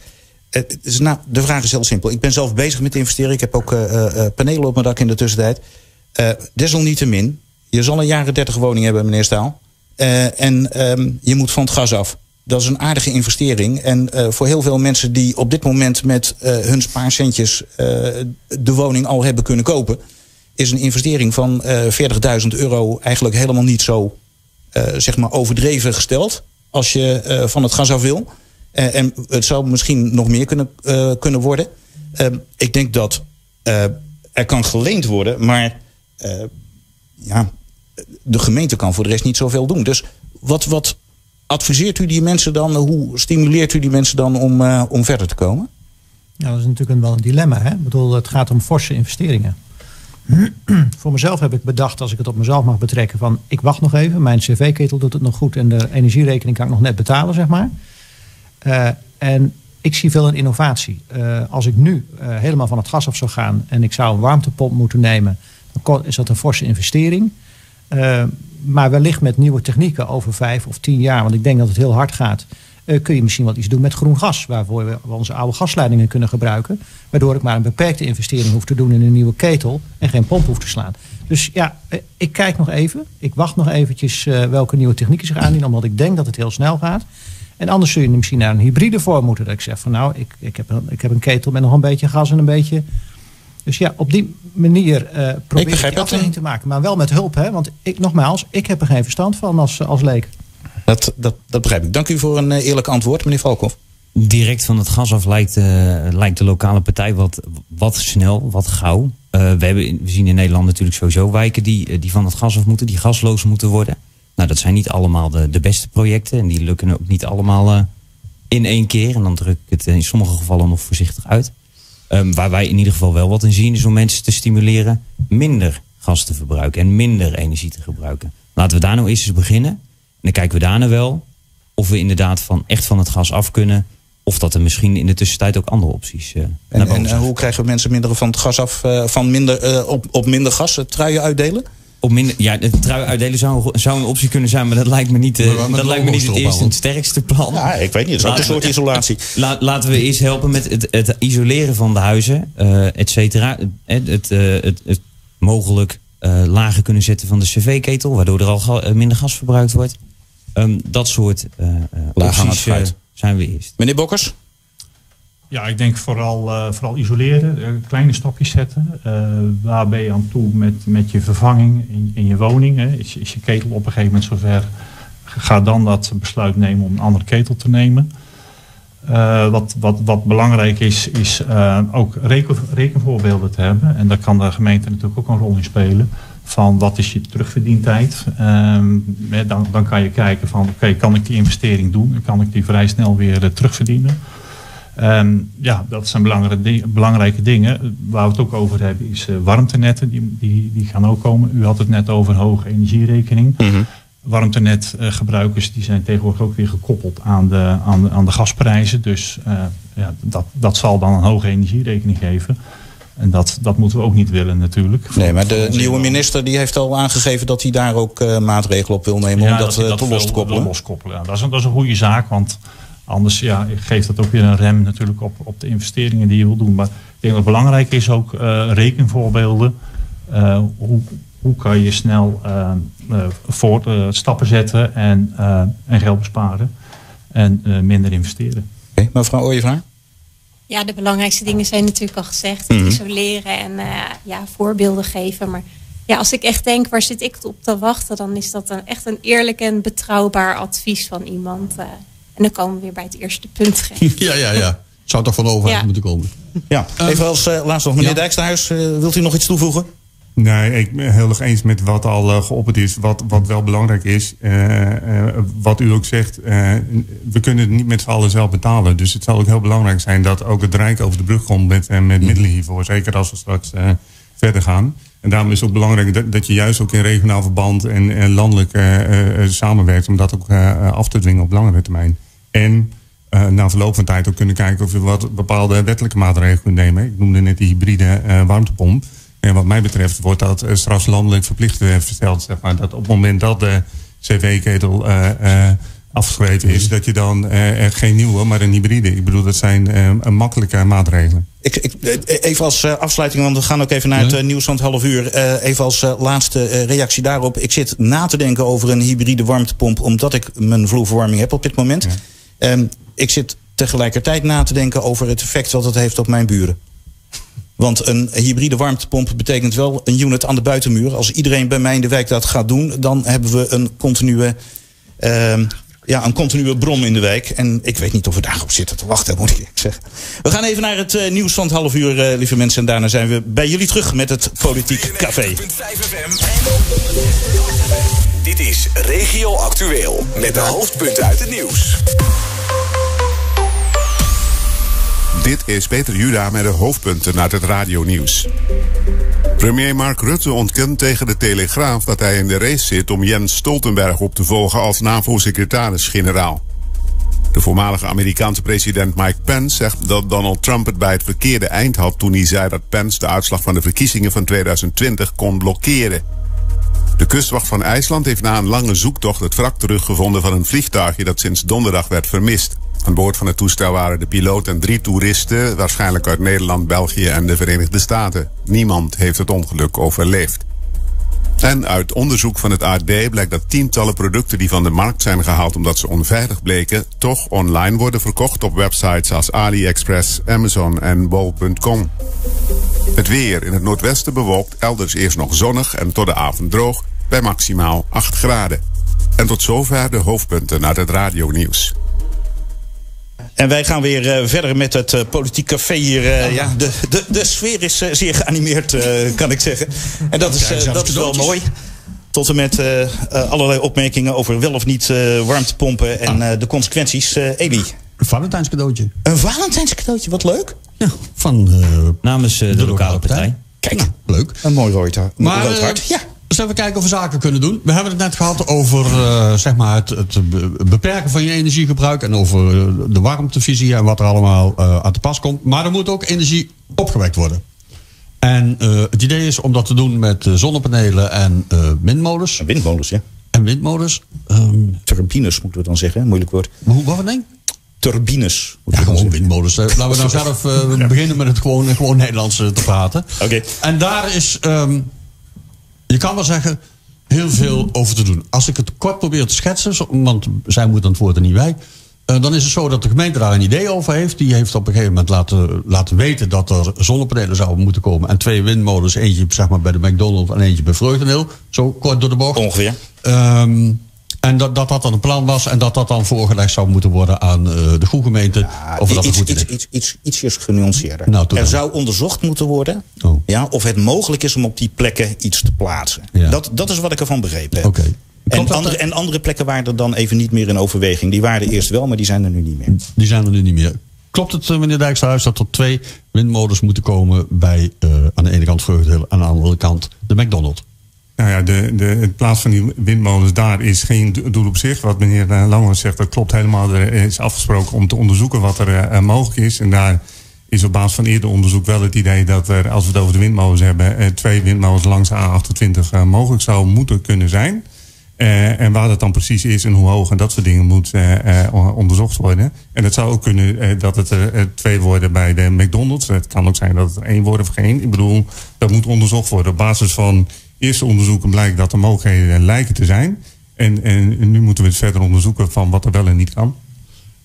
Het is nou, de vraag is heel simpel. Ik ben zelf bezig met investeren. Ik heb ook eh, eh, eh, panelen op mijn dak in de tussentijd. Eh, desalniettemin, je zal een jaren 30 woning hebben, meneer Staal. Eh, en ehm, je moet van het gas af. Dat is een aardige investering. En eh, voor heel veel mensen die op dit moment met eh, hun spaarcentjes de woning al hebben kunnen kopen, is een investering van eh 40.000 euro eigenlijk helemaal niet zo zeg maar overdreven gesteld. Als je van het gas af wil. En het zou misschien nog meer kunnen, kunnen worden. Eh, ik denk dat er kan geleend worden. Maar ja, de gemeente kan voor de rest niet zoveel doen. Dus wat, wat adviseert u die mensen dan? Hoe stimuleert u die mensen dan om, eh, om verder te komen? Ja, dat is natuurlijk wel een dilemma. Hè? Ik bedoel, het gaat om forse investeringen. Voor mezelf heb ik bedacht, als ik het op mezelf mag betrekken, van ik wacht nog even. Mijn cv-ketel doet het nog goed en de energierekening kan ik nog net betalen, zeg maar. Eh, en ik zie veel in innovatie. Eh, als ik nu helemaal van het gas af zou gaan en ik zou een warmtepomp moeten nemen, dan is dat een forse investering. Eh, maar wellicht met nieuwe technieken over vijf of tien jaar, want ik denk dat het heel hard gaat, eh, kun je misschien wat iets doen met groen gas, waarvoor we onze oude gasleidingen kunnen gebruiken. Waardoor ik maar een beperkte investering hoef te doen in een nieuwe ketel en geen pomp hoef te slaan. Dus ja, eh, ik kijk nog even. Ik wacht nog eventjes welke nieuwe technieken zich aandienen, omdat ik denk dat het heel snel gaat. En anders zul je misschien naar een hybride vorm moeten. Dat ik zeg van nou, ik, ik, heb, ik heb een ketel met nog een beetje gas en een beetje. Dus ja, op die manier eh probeer ik begrijp die het. afweging te maken. Maar wel met hulp, hè? Want ik, nogmaals, ik heb er geen verstand van als, als leek. Dat, dat, dat begrijp ik. Dank u voor een eh, eerlijk antwoord, meneer Valkhoff. direct van het gas af lijkt, eh, lijkt de lokale partij wat, wat snel, wat gauw. Eh, we, hebben, we zien in Nederland natuurlijk sowieso wijken die, die van het gas af moeten, die gasloos moeten worden. Nou, dat zijn niet allemaal de, de beste projecten en die lukken ook niet allemaal eh, in één keer. En dan druk ik het in sommige gevallen nog voorzichtig uit. Ehm, waar wij in ieder geval wel wat in zien, is om mensen te stimuleren minder gas te verbruiken en minder energie te gebruiken. Laten we daar nou eerst eens beginnen. En dan kijken we daarna wel of we inderdaad van, echt van het gas af kunnen. Of dat er misschien in de tussentijd ook andere opties naar En, boven en eh, hoe krijgen we mensen minder van het gas af, eh, van minder, op, op minder gas truien uitdelen? Op minder, ja, de trui uitdelen zou, zou een optie kunnen zijn, maar dat lijkt me niet, eh, dat lijkt me niet het eerste en het sterkste plan. Ja, ik weet niet. Het is ook een soort isolatie. La- laten we eerst helpen met het, het isoleren van de huizen, eh et cetera. Het, het, eh, het, het mogelijk eh, lager kunnen zetten van de cv-ketel, waardoor er al ga- eh, minder gas verbruikt wordt. Ehm, dat soort eh eh, het opties eh, zijn we eerst. Meneer Bokkers? Ja, ik denk vooral, eh, vooral isoleren, eh, kleine stapjes zetten. Eh, waar ben je aan toe met, met je vervanging in, in je woning? Hè? Is, is je ketel op een gegeven moment zover? Ga dan dat besluit nemen om een andere ketel te nemen. Wat, wat, wat belangrijk is, is ook reken, rekenvoorbeelden te hebben. En daar kan de gemeente natuurlijk ook een rol in spelen. Van wat is je terugverdientijd? Ehm, dan, dan kan je kijken van oké, kan ik die investering doen? En kan ik die vrij snel weer terugverdienen? Ehm, ja, dat zijn belangrijke, belangrijke dingen. Waar we het ook over hebben is eh, warmtenetten. Die, die, die gaan ook komen. U had het net over een hoge energierekening. Warmtenetgebruikers die zijn tegenwoordig ook weer gekoppeld aan de, aan de, aan de gasprijzen. Dus eh, ja, dat, dat zal dan een hoge energierekening geven. En dat, dat moeten we ook niet willen natuurlijk. Nee, maar de nieuwe minister die heeft al aangegeven dat hij daar ook eh, maatregelen op wil nemen om dat, eh, te los te koppelen. loskoppelen. Ja, dat, is een, dat is een goede zaak, want anders ja, geeft dat ook weer een rem natuurlijk op, op de investeringen die je wil doen. Maar ik denk dat het belangrijk is ook eh, rekenvoorbeelden. Eh, hoe, hoe kan je snel voor, eh, stappen zetten en, eh, en geld besparen en eh, minder investeren. Oké, mevrouw Ooyevaar? Ja, de belangrijkste dingen zijn natuurlijk al gezegd. Mhm. Isoleren en eh, ja, voorbeelden geven. Maar ja, als ik echt denk, waar zit ik op te wachten? Dan is dat een, echt een eerlijk en betrouwbaar advies van iemand. En dan komen we weer bij het eerste punt. Ja, ja, ja. Zou toch van de overheid Ja. moeten komen. Ja, even als eh, laatste nog. Meneer ja. Dijksterhuis, eh, wilt u nog iets toevoegen? Nee, ik ben heel erg eens met wat al eh, geopperd is. Wat, wat wel belangrijk is, eh, eh, wat u ook zegt, eh, we kunnen het niet met z'n allen zelf betalen. Dus het zal ook heel belangrijk zijn dat ook het Rijk over de brug komt met, met middelen hiervoor. Zeker als we straks eh, verder gaan. En daarom is het ook belangrijk dat, dat je juist ook in regionaal verband en, en landelijk eh, eh, samenwerkt om dat ook eh, af te dwingen op langere termijn. En na verloop van tijd ook kunnen kijken of je wat bepaalde wettelijke maatregelen kunt nemen. Ik noemde net die hybride warmtepomp. En wat mij betreft wordt dat straks landelijk verplicht versteld. Zeg maar, dat op het moment dat de cv-ketel afgeschreven is, dat je dan eh, er geen nieuwe, maar een hybride. Ik bedoel, dat zijn eh, een makkelijke maatregelen. Ik, ik, eh, even als eh, afsluiting, want we gaan ook even naar het nieuws van het half uur. Eh, even als laatste eh, reactie daarop. Ik zit na te denken over een hybride warmtepomp, omdat ik mijn vloerverwarming heb op dit moment. Ehm, ik zit tegelijkertijd na te denken over het effect wat het heeft op mijn buren. Want een hybride warmtepomp betekent wel een unit aan de buitenmuur. Als iedereen bij mij in de wijk dat gaat doen, dan hebben we een continue, ehm, ja, een continue bron in de wijk. En ik weet niet of we daarop zitten te wachten, moet ik zeggen. We gaan even naar het eh, nieuws van het half uur, eh, lieve mensen. En daarna zijn we bij jullie terug met het Politiek Café. Dit is Regio Actueel met de hoofdpunten uit het nieuws. Dit is Peter Juda met de hoofdpunten uit het radionieuws. Premier Mark Rutte ontkent tegen de Telegraaf dat hij in de race zit om Jens Stoltenberg op te volgen als NAVO-secretaris-generaal. De voormalige Amerikaanse president Mike Pence zegt dat Donald Trump het bij het verkeerde eind had toen hij zei dat Pence de uitslag van de verkiezingen van 2020 kon blokkeren. De kustwacht van IJsland heeft na een lange zoektocht het wrak teruggevonden van een vliegtuigje dat sinds donderdag werd vermist. Aan boord van het toestel waren de piloot en drie toeristen, waarschijnlijk uit Nederland, België en de Verenigde Staten. Niemand heeft het ongeluk overleefd. En uit onderzoek van het AD blijkt dat tientallen producten die van de markt zijn gehaald omdat ze onveilig bleken, toch online worden verkocht op websites als AliExpress, Amazon en bol.com. Het weer in het noordwesten bewolkt, elders eerst nog zonnig en tot de avond droog, bij maximaal 8 graden. En tot zover de hoofdpunten uit het radionieuws. En wij gaan weer eh, verder met het eh, Politiek Café hier. eh, ja, de, de, de sfeer is zeer geanimeerd, eh, kan ik zeggen. En dat is, dat is wel mooi. Tot en met allerlei opmerkingen over wel of niet eh, warmtepompen en Ah. eh, de consequenties. Eh Elie, Een Valentijns cadeautje. een Valentijns cadeautje, wat leuk. Ja, van eh, Namens eh, de, lokale partij. Kijk, nou, leuk. een mooi rood, Maar rood hart. Ja. Eens even kijken of we zaken kunnen doen. We hebben het net gehad over eh, zeg maar het, het be- beperken van je energiegebruik. En over eh, de warmtevisie en wat er allemaal eh, aan te pas komt. Maar er moet ook energie opgewekt worden. En het idee is om dat te doen met zonnepanelen en windmolens. Windmolens, ja. En windmolens. ehm, Turbines moeten we dan zeggen, hè? moeilijk woord. hoe, wat denk Turbines. Ja, gewoon windmolens. Laten we nou zelf beginnen met het gewoon, gewoon Nederlands te praten. Oké. En daar is, ehm, je kan wel zeggen, heel veel over te doen. Als ik het kort probeer te schetsen, want zij moet antwoorden, niet wij. eh, dan is het zo dat de gemeente daar een idee over heeft. Die heeft op een gegeven moment laten, laten weten dat er zonnepanelen zouden moeten komen. En twee windmolens, eentje zeg maar, bij de McDonald's en eentje bij Vreugdeneel. Zo kort door de bocht. Ongeveer. Ehm, en dat, dat dat dan een plan was en dat dat dan voorgelegd zou moeten worden aan eh, de goede gemeente. of dat iets, goed iets, iets, iets, ietsjes genuanceerder. Nou, er dan. zou onderzocht moeten worden Oh. ja, of het mogelijk is om op die plekken iets te plaatsen. Ja. Dat, dat is wat ik ervan begrepen heb. Oké. En, andere, en andere plekken waren er dan even niet meer in overweging. Die waren er eerst wel, maar die zijn er nu niet meer. Die zijn er nu niet meer. Klopt het, eh, meneer Dijksterhuis, dat er twee windmolens moeten komen bij eh, aan de ene kant Vreugdeel en aan de andere kant de McDonald's? Nou ja, de, de, het plaats van die windmolens daar is geen do- doel op zich. Wat meneer eh, Langers zegt, dat klopt helemaal. Er is afgesproken om te onderzoeken wat er eh, mogelijk is. En daar is op basis van eerder onderzoek wel het idee dat er, als we het over de windmolens hebben, eh, twee windmolens langs de A28 eh, mogelijk zou moeten kunnen zijn. Eh, en waar dat dan precies is en hoe hoog en dat soort dingen moet eh, eh, onderzocht worden. En het zou ook kunnen eh, dat het eh, twee worden bij de McDonald's. Het kan ook zijn dat het één wordt of geen. Ik bedoel, dat moet onderzocht worden. Op basis van eerste onderzoeken blijkt dat er mogelijkheden lijken te zijn. En, en nu moeten we het verder onderzoeken van wat er wel en niet kan.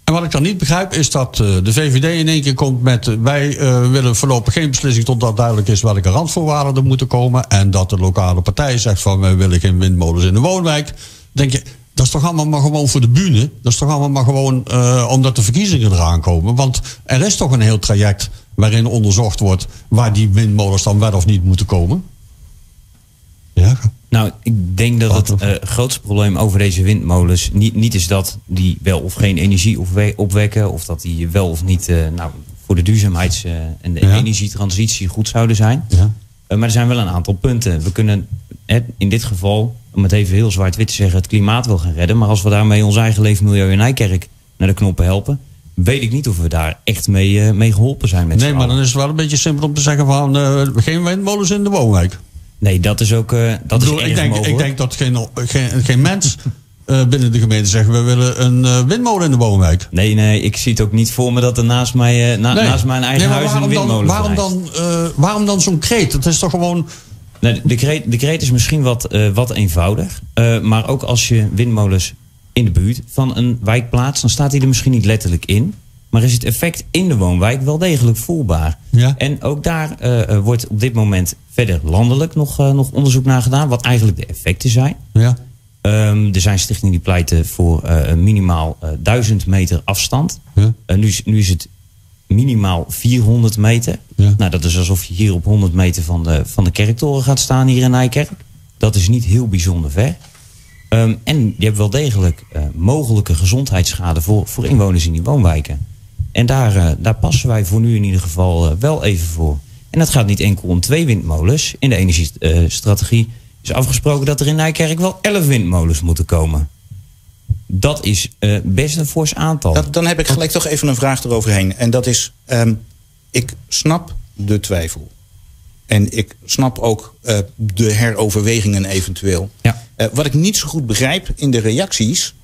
En wat ik dan niet begrijp is dat eh, de VVD in één keer komt met... eh, wij eh, willen voorlopig geen beslissing totdat duidelijk is welke randvoorwaarden er moeten komen. En dat de lokale partij zegt van wij willen geen windmolens in de woonwijk. denk je, dat is toch allemaal maar gewoon voor de bühne? Dat is toch allemaal maar gewoon omdat de verkiezingen eraan komen? Want er is toch een heel traject waarin onderzocht wordt... waar die windmolens dan wel of niet moeten komen? Ja, Nou, ik denk dat het eh, grootste probleem over deze windmolens niet, niet is dat die wel of geen energie opwe- opwekken. Of dat die wel of niet eh, nou, voor de duurzaamheids- eh, en de Ja. energietransitie goed zouden zijn. Ja. Maar er zijn wel een aantal punten. We kunnen in dit geval, om het even heel zwart-wit te zeggen, het klimaat wel gaan redden. Maar als we daarmee ons eigen leefmilieu in Nijkerk naar de knoppen helpen, weet ik niet of we daar echt mee, mee geholpen zijn met Nee, maar dan is het wel een beetje simpel om te zeggen van... eh, geen windmolens in de woonwijk. Nee, dat is ook eh, dat ik, bedoel, is ik, denk, mogelijk. ik denk dat geen, geen, geen mens eh, binnen de gemeente zegt... we willen een eh, windmolen in de woonwijk. Nee, nee, ik zie het ook niet voor me dat er naast, mij, na- Nee. naast mijn eigen Nee, huis een waarom windmolen waarom verrijst. dan, waarom dan zo'n kreet? Het is toch gewoon... Nee, de, kreet, de kreet is misschien wat, wat eenvoudig. Maar ook als je windmolens in de buurt van een wijk plaatst... dan staat hij er misschien niet letterlijk in. Maar is het effect in de woonwijk wel degelijk voelbaar. Ja. En ook daar eh, eh, wordt op dit moment verder landelijk nog, eh, nog onderzoek naar gedaan... wat eigenlijk de effecten zijn. Ja. Ehm, er zijn stichtingen die pleiten voor minimaal eh 1000 meter afstand. Ja. Nu, is, nu is het minimaal 400 meter. Ja. Nou, dat is alsof je hier op 100 meter van de, van de kerktoren gaat staan hier in Nijkerk. Dat is niet heel bijzonder ver. Ehm, en je hebt wel degelijk mogelijke gezondheidsschade voor, voor inwoners in die woonwijken. En daar, eh, daar passen wij voor nu in ieder geval eh, wel even voor. En dat gaat niet enkel om twee windmolens. In de energiestrategie is afgesproken dat er in Nijkerk wel 11 windmolens moeten komen. Dat is eh, best een fors aantal. Dat, dan heb ik gelijk toch even een vraag eroverheen. En dat is, ehm, ik snap de twijfel. En ik snap ook eh, de heroverwegingen eventueel. Ja. Eh, wat ik niet zo goed begrijp in de reacties...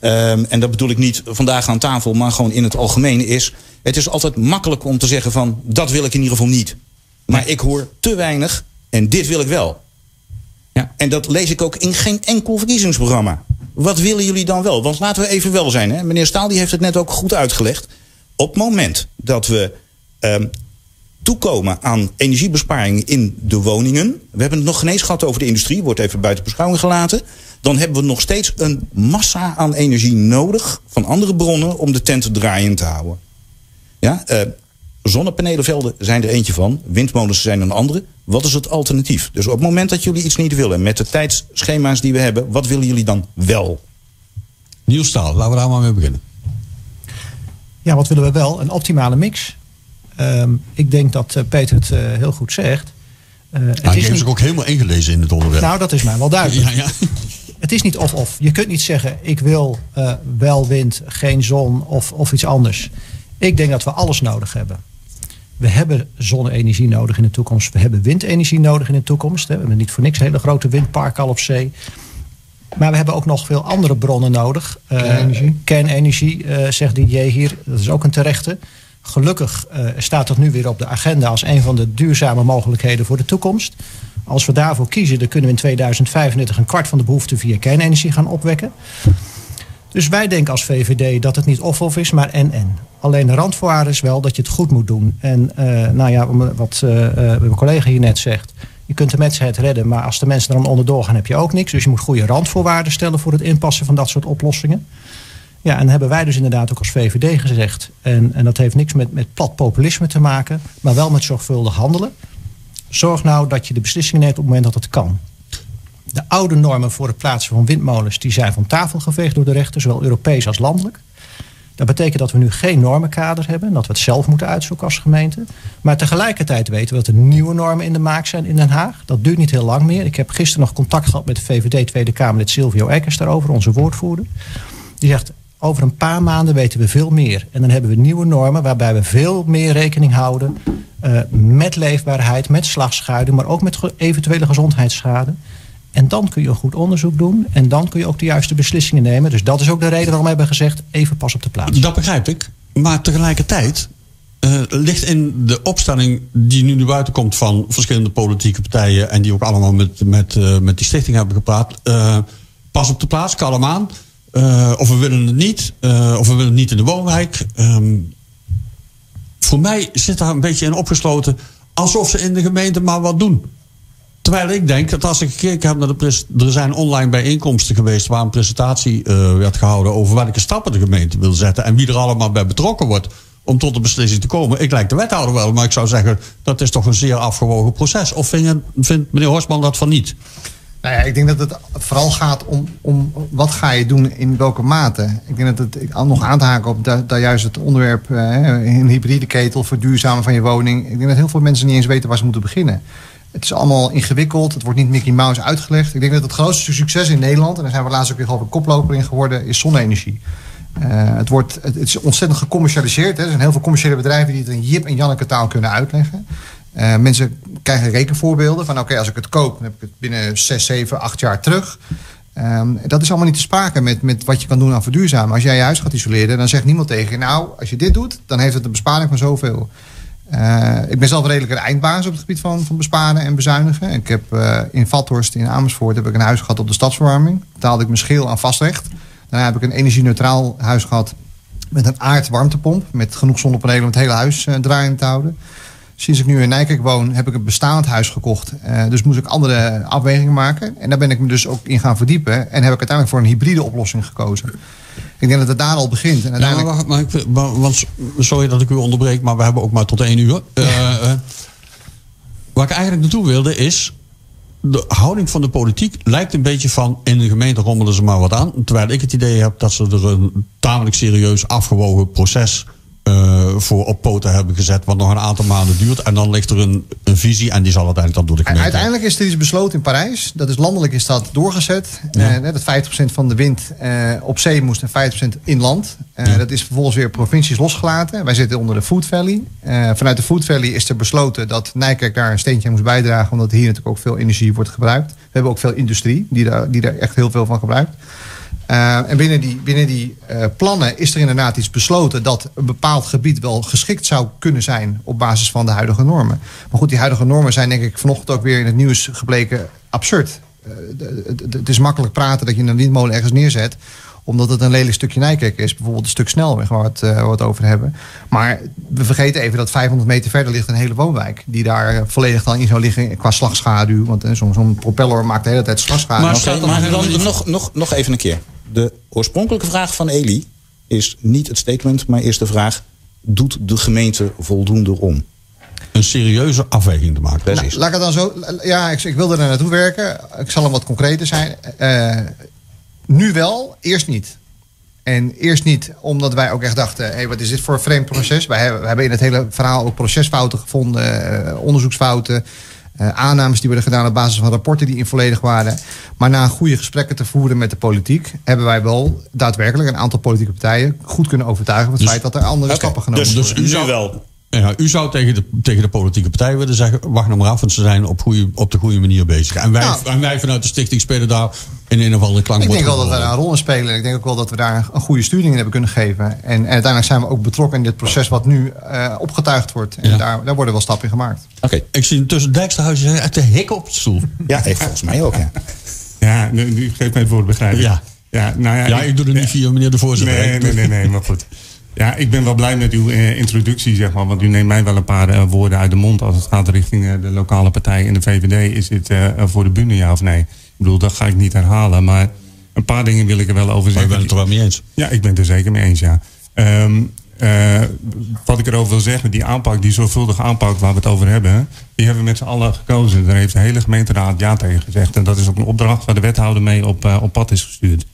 ehm, en dat bedoel ik niet vandaag aan tafel, maar gewoon in het algemeen... is het is altijd makkelijk om te zeggen van... dat wil ik in ieder geval niet. Maar ik hoor te weinig en dit wil ik wel. Ja. En dat lees ik ook in geen enkel verkiezingsprogramma. Wat willen jullie dan wel? Want laten we even wel zijn. Hè? Meneer Staal die heeft het net ook goed uitgelegd. Op het moment dat we ehm, toekomen aan energiebesparing in de woningen. We hebben het nog geen eens gehad over de industrie. Wordt even buiten beschouwing gelaten. Dan hebben we nog steeds een massa aan energie nodig. Van andere bronnen om de tent draaiend te houden. Ja, eh, zonnepanelenvelden zijn er eentje van. Windmolens zijn een andere. Wat is het alternatief? Dus op het moment dat jullie iets niet willen... met de tijdsschema's die we hebben... wat willen jullie dan wel? Nieuw staal, laten we daar maar mee beginnen. Ja, wat willen we wel? Een optimale mix. Ehm, ik denk dat eh, Peter het eh, heel goed zegt. Eh, het Hij is heeft niet- zich ook helemaal ingelezen in het onderwerp. Nou, dat is mij wel duidelijk. Ja, ja. Het is niet of-of. Je kunt niet zeggen, ik wil eh, wel wind, geen zon of, of iets anders. Ik denk dat we alles nodig hebben. We hebben zonne-energie nodig in de toekomst. We hebben windenergie nodig in de toekomst. hè. We hebben niet voor niks hele grote windparken al op zee. Maar we hebben ook nog veel andere bronnen nodig. Eh, Kernenergie. kernenergie, eh, zegt Didier hier. Dat is ook een terechte. Gelukkig staat dat nu weer op de agenda als een van de duurzame mogelijkheden voor de toekomst. Als we daarvoor kiezen, dan kunnen we in 2035 een kwart van de behoefte via kernenergie gaan opwekken. Dus wij denken als VVD dat het niet of-of is, maar en-en. Alleen de randvoorwaarde is wel dat je het goed moet doen. En eh, nou ja, wat eh, eh, mijn collega hier net zegt. Je kunt de mensen het redden, maar als de mensen er dan onderdoor gaan, heb je ook niks. Dus je moet goede randvoorwaarden stellen voor het inpassen van dat soort oplossingen. Ja, en hebben wij dus inderdaad ook als VVD gezegd. En, en dat heeft niks met, met plat populisme te maken, maar wel met zorgvuldig handelen. Zorg nou dat je de beslissingen neemt op het moment dat het kan. De oude normen voor het plaatsen van windmolens die zijn van tafel geveegd door de rechter, zowel Europees als landelijk. Dat betekent dat we nu geen normenkader hebben en dat we het zelf moeten uitzoeken als gemeente. Maar tegelijkertijd weten we dat er nieuwe normen in de maak zijn in Den Haag. Dat duurt niet heel lang meer. Ik heb gisteren nog contact gehad met de VVD Tweede Kamerlid Silvio Eckers daarover, onze woordvoerder. Die zegt, over een paar maanden weten we veel meer. En dan hebben we nieuwe normen waarbij we veel meer rekening houden eh, met leefbaarheid, met slagschuiden, maar ook met eventuele gezondheidsschade. En dan kun je een goed onderzoek doen en dan kun je ook de juiste beslissingen nemen. Dus dat is ook de reden waarom we hebben gezegd, even pas op de plaats. Dat begrijp ik. Maar tegelijkertijd eh, ligt in de opstelling die nu naar buiten komt van verschillende politieke partijen. en die ook allemaal met, met, eh, met die stichting hebben gepraat. pas op de plaats, kalm aan. Eh, of we willen het niet. eh, of we willen het niet in de woonwijk. Ehm, voor mij zit daar een beetje in opgesloten. Alsof ze in de gemeente maar wat doen. Terwijl ik denk dat als ik gekeken heb naar de Er zijn online bijeenkomsten geweest waar een presentatie eh, werd gehouden over welke stappen de gemeente wil zetten. En wie er allemaal bij betrokken wordt om tot een beslissing te komen. Ik lijk de wethouder wel, maar ik zou zeggen dat is toch een zeer afgewogen proces. Of vindt, vindt meneer Horsman dat van niet? Nou ja, ik denk dat het vooral gaat om, om wat ga je doen in welke mate. Ik denk dat het nog aan te haken op da- daar juist het onderwerp eh, een hybride ketel, verduurzamen van je woning. Ik denk dat heel veel mensen niet eens weten waar ze moeten beginnen. Het is allemaal ingewikkeld, het wordt niet Mickey Mouse uitgelegd. Ik denk dat het grootste succes in Nederland, en daar zijn we laatst ook weer geloof ik koploper in geworden, is zonne-energie. Eh, het, wordt, het is ontzettend gecommercialiseerd. Hè. Er zijn heel veel commerciële bedrijven die het in Jip en Janneke taal kunnen uitleggen. Eh, mensen krijgen rekenvoorbeelden van oké, als ik het koop, dan heb ik het binnen 6, 7, 8 jaar terug. Ehm, dat is allemaal niet te sprake met, met wat je kan doen aan verduurzamen. Als jij je huis gaat isoleren, dan zegt niemand tegen je... nou, als je dit doet, dan heeft het een besparing van zoveel. Eh, ik ben zelf redelijk een eindbaas op het gebied van, van besparen en bezuinigen. Ik heb eh, in Vathorst in Amersfoort heb ik een huis gehad op de stadsverwarming. Betaalde ik mijn schil aan vastrecht. Daarna heb ik een energie-neutraal huis gehad met een aardwarmtepomp. Met genoeg zonnepanelen om het hele huis eh, draaiend te houden. Sinds ik nu in Nijkerk woon, heb ik een bestaand huis gekocht. Eh, dus moest ik andere afwegingen maken. En daar ben ik me dus ook in gaan verdiepen. En heb ik uiteindelijk voor een hybride oplossing gekozen. Ik denk dat het daar al begint. En Ja, maar uiteindelijk... wacht, maar ik, maar- want, sorry dat ik u onderbreek, maar we hebben ook maar tot één uur. Eh, eh, waar ik eigenlijk naartoe wilde is. De houding van de politiek lijkt een beetje van. in de gemeente rommelen ze maar wat aan. Terwijl ik het idee heb dat ze er een tamelijk serieus afgewogen proces. Eh, voor op poten hebben gezet. wat nog een aantal maanden duurt. En dan ligt er een, een visie. en die zal uiteindelijk dan door de gemeente. Uiteindelijk is er iets besloten in Parijs. Dat is landelijk is dat doorgezet. Ja. Eh, dat 50% van de wind eh, op zee moest en 50% in land. Dat is vervolgens weer provincies losgelaten. Wij zitten onder de Food Valley. Vanuit de Food Valley is er besloten dat Nijkerk daar een steentje aan moest bijdragen. Omdat hier natuurlijk ook veel energie wordt gebruikt. We hebben ook veel industrie die daar, die daar echt heel veel van gebruikt. Eh, en binnen die, binnen die eh, plannen is er inderdaad iets besloten dat een bepaald gebied wel geschikt zou kunnen zijn op basis van de huidige normen. Maar goed, die huidige normen zijn denk ik vanochtend ook weer in het nieuws gebleken absurd. Eh, het is makkelijk praten dat je een windmolen ergens neerzet omdat het een lelijk stukje Nijkerk is. Bijvoorbeeld een stuk snelweg waar we het, waar we het over hebben. Maar we vergeten even dat 500 meter verder ligt een hele woonwijk. Die daar volledig dan in zou liggen qua slagschaduw. Want zo'n propeller maakt de hele tijd slagschaduw. Maar, maar dan nog, nog, nog even een keer. De oorspronkelijke vraag van Eli is niet het statement, maar is de vraag: doet de gemeente voldoende om? Een serieuze afweging te maken. Nou, laat ik het dan zo. Ja, ik, ik wilde er naartoe werken. Ik zal hem wat concreter zijn. Eh, nu wel, eerst niet. En eerst niet omdat wij ook echt dachten: hé, hey, wat is dit voor een vreemd proces? Wij hebben, we hebben in het hele verhaal ook procesfouten gevonden, eh, onderzoeksfouten. Eh, aannames die werden gedaan op basis van rapporten die involledig waren. Maar na goede gesprekken te voeren met de politiek, hebben wij wel daadwerkelijk een aantal politieke partijen goed kunnen overtuigen van het Dus- feit dat er andere stappen genomen Dus, worden. dus u zou, Ja, u zou tegen de, tegen de politieke partij willen zeggen: wacht nou maar af, want ze zijn op, goede, op de goede manier bezig. En wij, Nou. en wij vanuit de stichting spelen daar in een of andere klank. Ik denk wel dat we daar een rol in spelen. Ik denk ook wel dat we daar een goede sturing in hebben kunnen geven. En, en uiteindelijk zijn we ook betrokken in dit proces wat nu eh, opgetuigd wordt. En Ja. daar, daar worden wel stappen in gemaakt. Oké. Ik zie tussen Dijksterhuizen echt de hik op de stoel. Ja, heeft volgens mij ook. Ja. Ja, nu, nu geef mij het woord, begrijp ik. Ja. Ja, nou ja, Ja, ik doe het niet via meneer de voorzitter. Nee, nee, nee, nee, maar goed. Ja, ik ben wel blij met uw eh, introductie, zeg maar. Want u neemt mij wel een paar eh, woorden uit de mond als het gaat richting eh, de lokale partij. In de VVD is dit voor de bühne, ja of nee? Ik bedoel, dat ga ik niet herhalen. Maar een paar dingen wil ik er wel over Maar ik zeggen. ben het er wel mee eens. Ja, ik ben het er zeker mee eens, ja. Ehm, eh, wat ik erover wil zeggen, die aanpak, die zorgvuldige aanpak waar we het over hebben, die hebben we met z'n allen gekozen. Daar heeft de hele gemeenteraad ja tegen gezegd. En dat is ook een opdracht waar de wethouder mee op, op pad is gestuurd.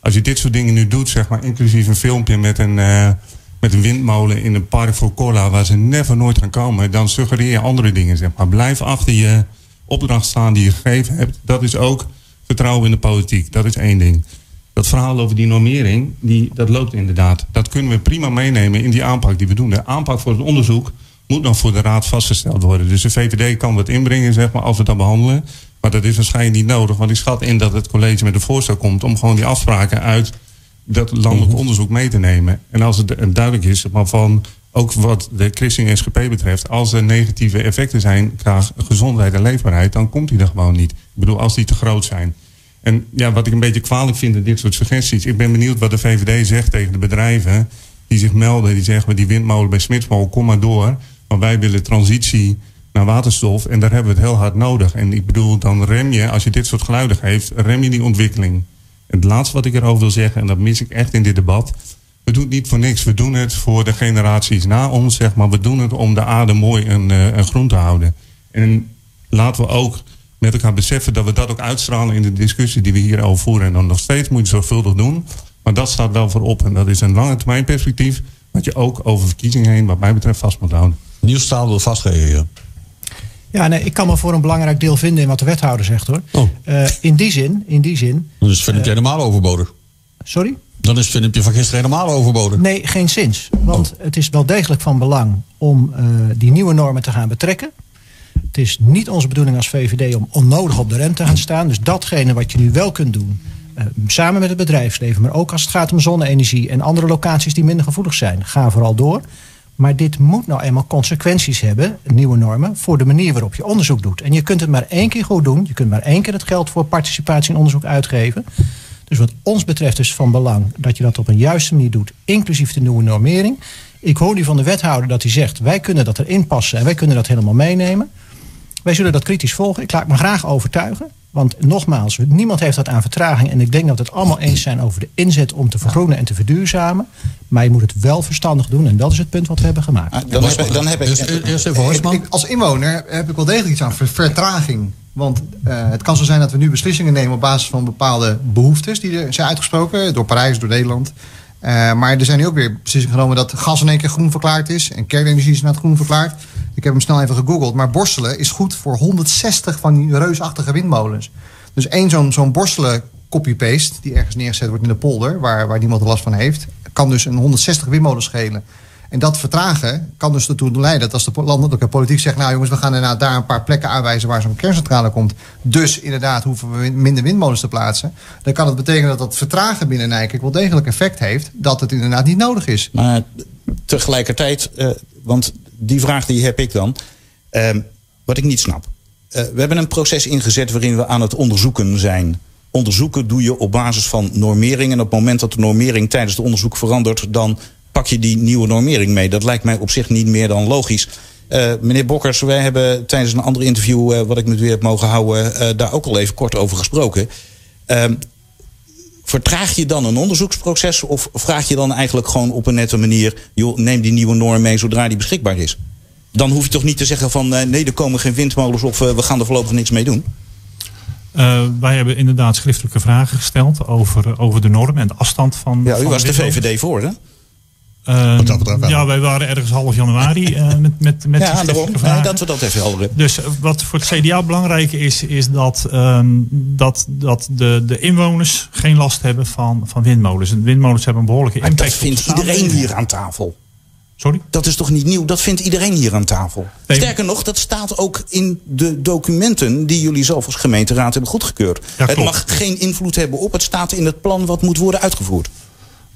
Als je dit soort dingen nu doet, zeg maar, inclusief een filmpje met een, eh, met een windmolen in een park voor cola waar ze never nooit gaan komen, dan suggereer je andere dingen, zeg maar. Blijf achter je opdracht staan die je gegeven hebt. Dat is ook vertrouwen in de politiek. Dat is één ding. Dat verhaal over die normering, die, dat loopt inderdaad. Dat kunnen we prima meenemen in die aanpak die we doen. De aanpak voor het onderzoek moet nog voor de raad vastgesteld worden. Dus de VVD kan wat inbrengen, zeg maar, als we dat behandelen. Maar dat is waarschijnlijk niet nodig, want ik schat in dat het college met een voorstel komt om gewoon die afspraken uit dat landelijk onderzoek mee te nemen. En als het duidelijk is, maar van ook wat de Christing SGP betreft, als er negatieve effecten zijn qua gezondheid en leefbaarheid, dan komt die er gewoon niet. Ik bedoel, als die te groot zijn. En ja, wat ik een beetje kwalijk vind in dit soort suggesties. Ik ben benieuwd wat de VVD zegt tegen de bedrijven die zich melden. Die zeggen, die windmolen bij Smitsmol, kom maar door. Want wij willen transitie naar waterstof. En daar hebben we het heel hard nodig. En ik bedoel, dan rem je, als je dit soort geluiden geeft, rem je die ontwikkeling. Het laatste wat ik erover wil zeggen, en dat mis ik echt in dit debat. We doen het niet voor niks. We doen het voor de generaties na ons, zeg maar. We doen het om de aarde mooi en, en groen te houden. En laten we ook met elkaar beseffen dat we dat ook uitstralen in de discussie die we hier over voeren. En dan nog steeds moet je zorgvuldig doen. Maar dat staat wel voorop. En dat is een lange termijn perspectief. Wat je ook over verkiezingen heen, wat mij betreft, vast moet houden. Niels Staal wil vastreageren. Ja, nee, ik kan me voor een belangrijk deel vinden in wat de wethouder zegt hoor. Eh, in die zin, in die zin. Dan is Philipje helemaal overbodig. Sorry? Dan is Philipje van gisteren helemaal overbodig. Nee, geen zins. Want het is wel degelijk van belang om eh, die nieuwe normen te gaan betrekken. Het is niet onze bedoeling als VVD om onnodig op de rem te gaan staan. Dus datgene wat je nu wel kunt doen, eh, samen met het bedrijfsleven, maar ook als het gaat om zonne-energie en andere locaties die minder gevoelig zijn, ga vooral door. Maar dit moet nou eenmaal consequenties hebben, nieuwe normen, voor de manier waarop je onderzoek doet. En je kunt het maar één keer goed doen. Je kunt maar één keer het geld voor participatie in onderzoek uitgeven. Dus wat ons betreft is van belang dat je dat op een juiste manier doet, inclusief de nieuwe normering. Ik hoor nu van de wethouder dat hij zegt, wij kunnen dat erin passen en wij kunnen dat helemaal meenemen. Wij zullen dat kritisch volgen. Ik laat me graag overtuigen. Want nogmaals, niemand heeft dat aan vertraging. En ik denk dat we het allemaal eens zijn over de inzet om te vergroenen en te verduurzamen. Maar je moet het wel verstandig doen. En dat is het punt wat we hebben gemaakt. Ah, Dan heb, dan heb ik. Ik- ik- als inwoner heb ik wel degelijk iets aan ver- vertraging. Want eh, het kan zo zijn dat we nu beslissingen nemen op basis van bepaalde behoeftes die er zijn uitgesproken door Parijs, door Nederland. Eh, maar er zijn nu ook weer beslissingen genomen dat gas in één keer groen verklaard is. En kernenergie is inderdaad groen verklaard. Ik heb hem snel even gegoogeld. Maar borstelen is goed voor 160 van die reusachtige windmolens. Dus één zo'n zo'n borstelen copy-paste die ergens neergezet wordt in de polder, waar, waar niemand last van heeft, kan dus een 160 windmolens schelen. En dat vertragen kan dus ertoe leiden dat als de landelijke politiek zegt... nou jongens, we gaan inderdaad daar een paar plekken aanwijzen waar zo'n kerncentrale komt. Dus inderdaad hoeven we minder windmolens te plaatsen. Dan kan het betekenen dat dat vertragen binnen Nijkerk wel degelijk effect heeft... dat het inderdaad niet nodig is. Maar tegelijkertijd, eh, want die vraag die heb ik dan. Ehm, wat ik niet snap. Eh, we hebben een proces ingezet waarin we aan het onderzoeken zijn. Onderzoeken doe je op basis van normering. En op het moment dat de normering tijdens het onderzoek verandert, dan pak je die nieuwe normering mee. Dat lijkt mij op zich niet meer dan logisch. Eh, meneer Bokkers, wij hebben tijdens een ander interview, eh, wat ik met u heb mogen houden, eh, daar ook al even kort over gesproken. Ehm, vertraag je dan een onderzoeksproces of vraag je dan eigenlijk gewoon op een nette manier, joh, neem die nieuwe norm mee zodra die beschikbaar is? Dan hoef je toch niet te zeggen van nee, er komen geen windmolens of we gaan er voorlopig niks mee doen. Wij hebben inderdaad schriftelijke vragen gesteld over, over de norm en de afstand van. Ja, u van was de. VVD voor, hè? Eh, Wat dat betreft wel. ja, wij waren ergens half januari eh, met, met, met Ja, daarom. Nee, dat we dat even helder hebben. Dus eh, wat voor het CDA belangrijk is, is dat, ehm, dat, dat de, de inwoners geen last hebben van, van windmolens. En windmolens hebben een behoorlijke Maar impact. dat vindt iedereen hier aan tafel. Sorry? Dat is toch niet nieuw? Dat vindt iedereen hier aan tafel. Sterker nog, dat staat ook in de documenten die jullie zelf als gemeenteraad hebben goedgekeurd. Ja, het mag geen invloed hebben op. Het staat in het plan wat moet worden uitgevoerd.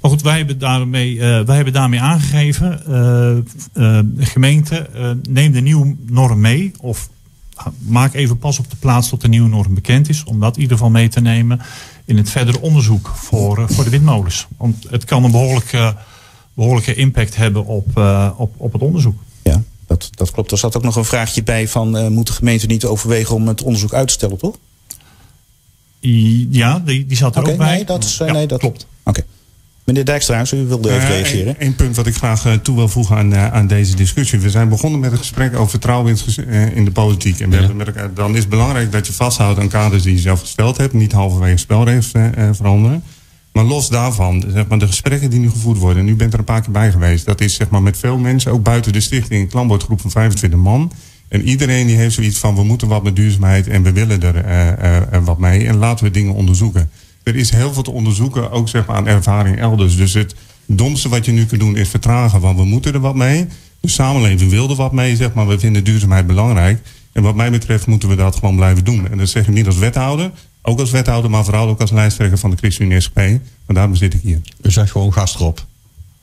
Maar goed, wij hebben daarmee, eh, wij hebben daarmee aangegeven, eh, eh, de gemeente, eh, neem de nieuwe norm mee. Of maak even pas op de plaats tot de nieuwe norm bekend is. Om dat in ieder geval mee te nemen in het verdere onderzoek voor, eh, voor de windmolens. Want het kan een behoorlijke, behoorlijke impact hebben op, eh, op, op het onderzoek. Ja, dat, dat klopt. Er zat ook nog een vraagje bij van... eh, moet de gemeente niet overwegen om het onderzoek uit te stellen, toch? Ja, die, die zat er ook bij. nee, dat is, eh, Ja, nee, dat klopt. Oké. Meneer Dijkstra, u wilde even reageren. Eén punt wat ik graag eh, toe wil voegen aan, eh, aan deze discussie. We zijn begonnen met het gesprek over vertrouwen in, eh, de politiek. En we hebben met elkaar, dan is het belangrijk dat je vasthoudt aan kaders die je zelf gesteld hebt. Niet halverwege spelregels eh, eh, veranderen. Maar los daarvan, zeg maar, de gesprekken die nu gevoerd worden. En u bent er een paar keer bij geweest. Dat is zeg maar, met veel mensen, ook buiten de stichting, een klankbordgroep van 25 man. En iedereen die heeft zoiets van, we moeten wat met duurzaamheid en we willen er eh, eh, eh, wat mee. En laten we dingen onderzoeken. Er is heel veel te onderzoeken, ook zeg maar aan ervaring elders. Dus het domste wat je nu kunt doen is vertragen, want we moeten er wat mee. De samenleving wil er wat mee, zeg maar. We vinden duurzaamheid belangrijk. En wat mij betreft moeten we dat gewoon blijven doen. En dat zeg ik niet als wethouder, ook als wethouder, maar vooral ook als lijsttrekker van de ChristenUnie SGP. Want daarom zit ik hier. U zegt gewoon gas erop.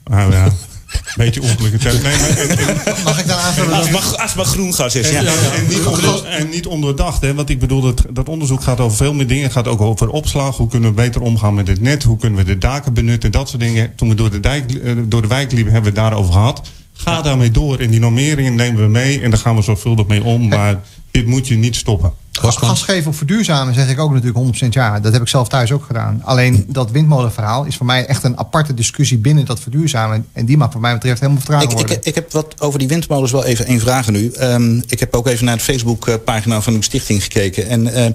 Ah, ja. Beetje ongelukkige term. Nee, maar, en- en- Mag ik dan aanvullen? Als het maar, als het maar groen gas is. Ja. En, en niet onder, en niet onderdacht, hè? want ik bedoel, dat, dat onderzoek gaat over veel meer dingen. Het gaat ook over opslag. Hoe kunnen we beter omgaan met het net? Hoe kunnen we de daken benutten? Dat soort dingen. Toen we door de, dijk, eh, door de wijk liepen, hebben we het daarover gehad. Ga daarmee door. En die normeringen nemen we mee. En daar gaan we zorgvuldig mee om. Maar dit moet je niet stoppen. Gas geven op verduurzamen zeg ik ook natuurlijk 100% ja. Dat heb ik zelf thuis ook gedaan. Alleen dat windmolenverhaal is voor mij echt een aparte discussie binnen dat verduurzamen. En die mag voor mij betreft helemaal vertraagd Ik, worden. ik, ik heb wat over die windmolens wel even één vraag nu. Ehm, ik heb ook even naar de Facebookpagina van uw stichting gekeken. En eh,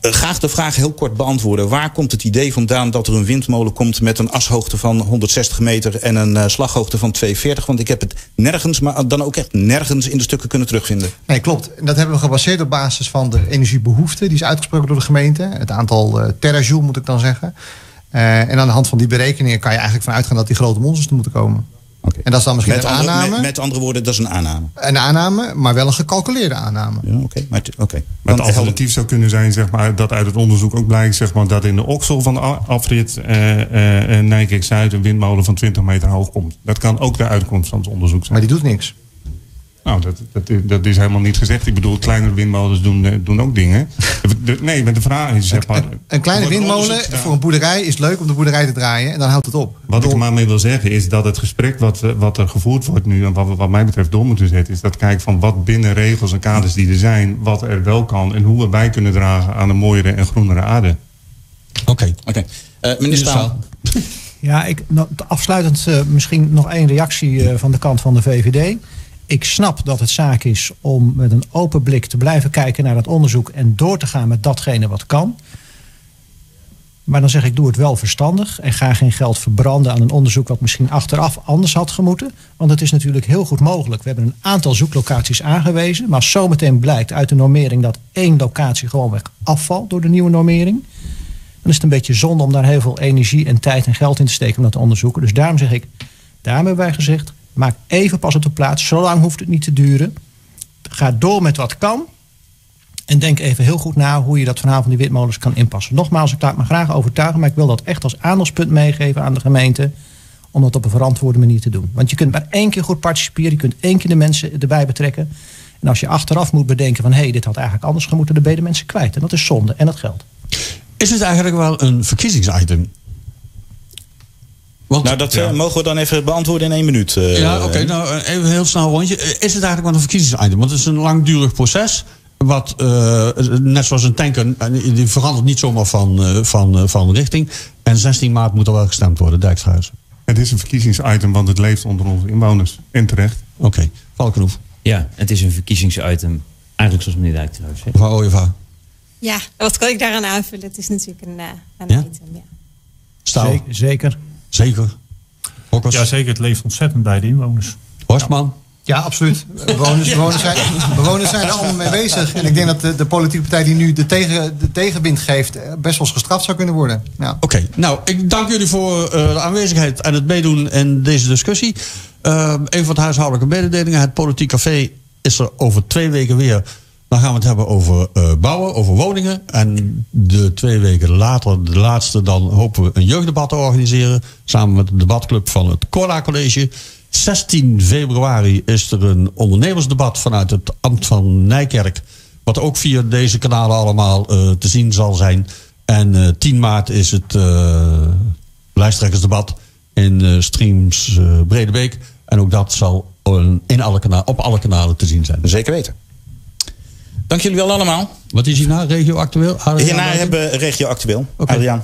graag de vraag heel kort beantwoorden. Waar komt het idee vandaan dat er een windmolen komt met een ashoogte van 160 meter en een eh, slaghoogte van 240? Want ik heb het nergens, maar dan ook echt nergens in de stukken kunnen terugvinden. Nee, klopt. Dat hebben we gebaseerd op basis van de energiebehoefte. Die is uitgesproken door de gemeente. Het aantal eh terajoule moet ik dan zeggen. Eh, en aan de hand van die berekeningen kan je eigenlijk vanuit gaan dat die grote monsters er moeten komen. En dat is dan misschien Met een andere, aanname. met, met andere woorden, dat is een aanname. Een aanname, maar wel een gecalculeerde aanname. Ja, oké. Maar, oké. Maar het alternatief zou kunnen zijn, zeg maar, dat uit het onderzoek ook blijkt, zeg maar, dat in de oksel van de afrit eh eh, eh, Nijkerk Zuid een windmolen van 20 meter hoog komt. Dat kan ook de uitkomst van het onderzoek zijn. Maar die doet niks. Nou, dat, dat, is- dat is helemaal niet gezegd. Ik bedoel, kleinere windmolens doen, eh, doen ook dingen. Nee, maar de vraag is, zeg maar. Een kleine windmolen voor een boerderij is leuk om de boerderij te draaien. En dan houdt het op. Wat ik er maar mee wil zeggen is dat het gesprek wat, we- wat er gevoerd wordt nu... en wat we wat mij betreft door moeten zetten... is dat kijken van wat binnen regels en kaders die er zijn... wat er wel kan en hoe we bij kunnen dragen aan een mooiere en groenere aarde. Oké. Oké. Eh, meneer Staal. Ja, ik, nou, afsluitend eh, misschien nog één reactie eh, van de kant van de VVD. Ik snap dat het zaak is om met een open blik te blijven kijken naar dat onderzoek en door te gaan met datgene wat kan. Maar dan zeg ik, doe het wel verstandig en ga geen geld verbranden aan een onderzoek wat misschien achteraf anders had gemoeten. Want het is natuurlijk heel goed mogelijk. We hebben een aantal zoeklocaties aangewezen. Maar als zometeen blijkt uit de normering dat één locatie gewoonweg afvalt door de nieuwe normering. Dan is het een beetje zonde om daar heel veel energie en tijd en geld in te steken om dat te onderzoeken. Dus daarom zeg ik, daarom hebben wij gezegd, maak even pas op de plaats. Zo lang hoeft het niet te duren. Ga door met wat kan. En denk even heel goed na hoe je dat verhaal van die windmolens kan inpassen. Nogmaals, ik laat me graag overtuigen, maar ik wil dat echt als aandachtspunt meegeven aan de gemeente. Om dat op een verantwoorde manier te doen. Want je kunt maar één keer goed participeren, je kunt één keer de mensen erbij betrekken. En als je achteraf moet bedenken van hé, hey, dit had eigenlijk anders gemoeten, dan ben je de mensen kwijt. En dat is zonde en dat geldt. Is het eigenlijk wel een verkiezingsitem? Want, Nou, dat eh, mogen we dan even beantwoorden in één minuut. eh. ja, oké. nou, even een heel snel rondje. Eh, Is het eigenlijk wel een verkiezingsitem? Want het is een langdurig proces. Wat, eh, net zoals een tanker, eh, die verandert niet zomaar van, eh, van, eh, van richting. En 16 maart moet er wel gestemd worden, Dijkshuizen. Het is een verkiezingsitem, want het leeft onder onze inwoners. En terecht. Oké, Valkenhoef. Ja, het is een verkiezingsitem. Eigenlijk zoals meneer Dijk trouwens zegt. Mevrouw Ooyevaar. Ja, wat kan ik daaraan aanvullen? Het is natuurlijk een, eh een Ja? item. Ja. Staal. Zeker. Zeker. Hokkers. Ja, zeker. Het leeft ontzettend bij de inwoners. Horstman. Ja, absoluut. Bewoners, bewoners, zijn, bewoners zijn er allemaal mee bezig. En ik denk dat de, de politieke partij die nu de, tegen, de tegenwind geeft... eh, best wel eens gestraft zou kunnen worden. Ja. Oké, nou, ik dank jullie voor eh, de aanwezigheid en het meedoen in deze discussie. Uh, even wat huishoudelijke mededelingen. Het Politiek Café is er over twee weken weer. Dan gaan we het hebben over uh, bouwen, over woningen. En de twee weken later, de laatste, dan hopen we een jeugddebat te organiseren. Samen met de debatclub van het Corla College. 16 februari is er een ondernemersdebat vanuit het Ambt van Nijkerk. Wat ook via deze kanalen allemaal uh, te zien zal zijn. En uh, 10 maart is het lijsttrekkersdebat in Streams Bredebeek. En ook dat zal in alle op alle kanalen te zien zijn. Zeker weten. Dank jullie wel allemaal. Wat is hierna? Regio Actueel? Hierna hebben Regio Actueel. Okay. Adriaan.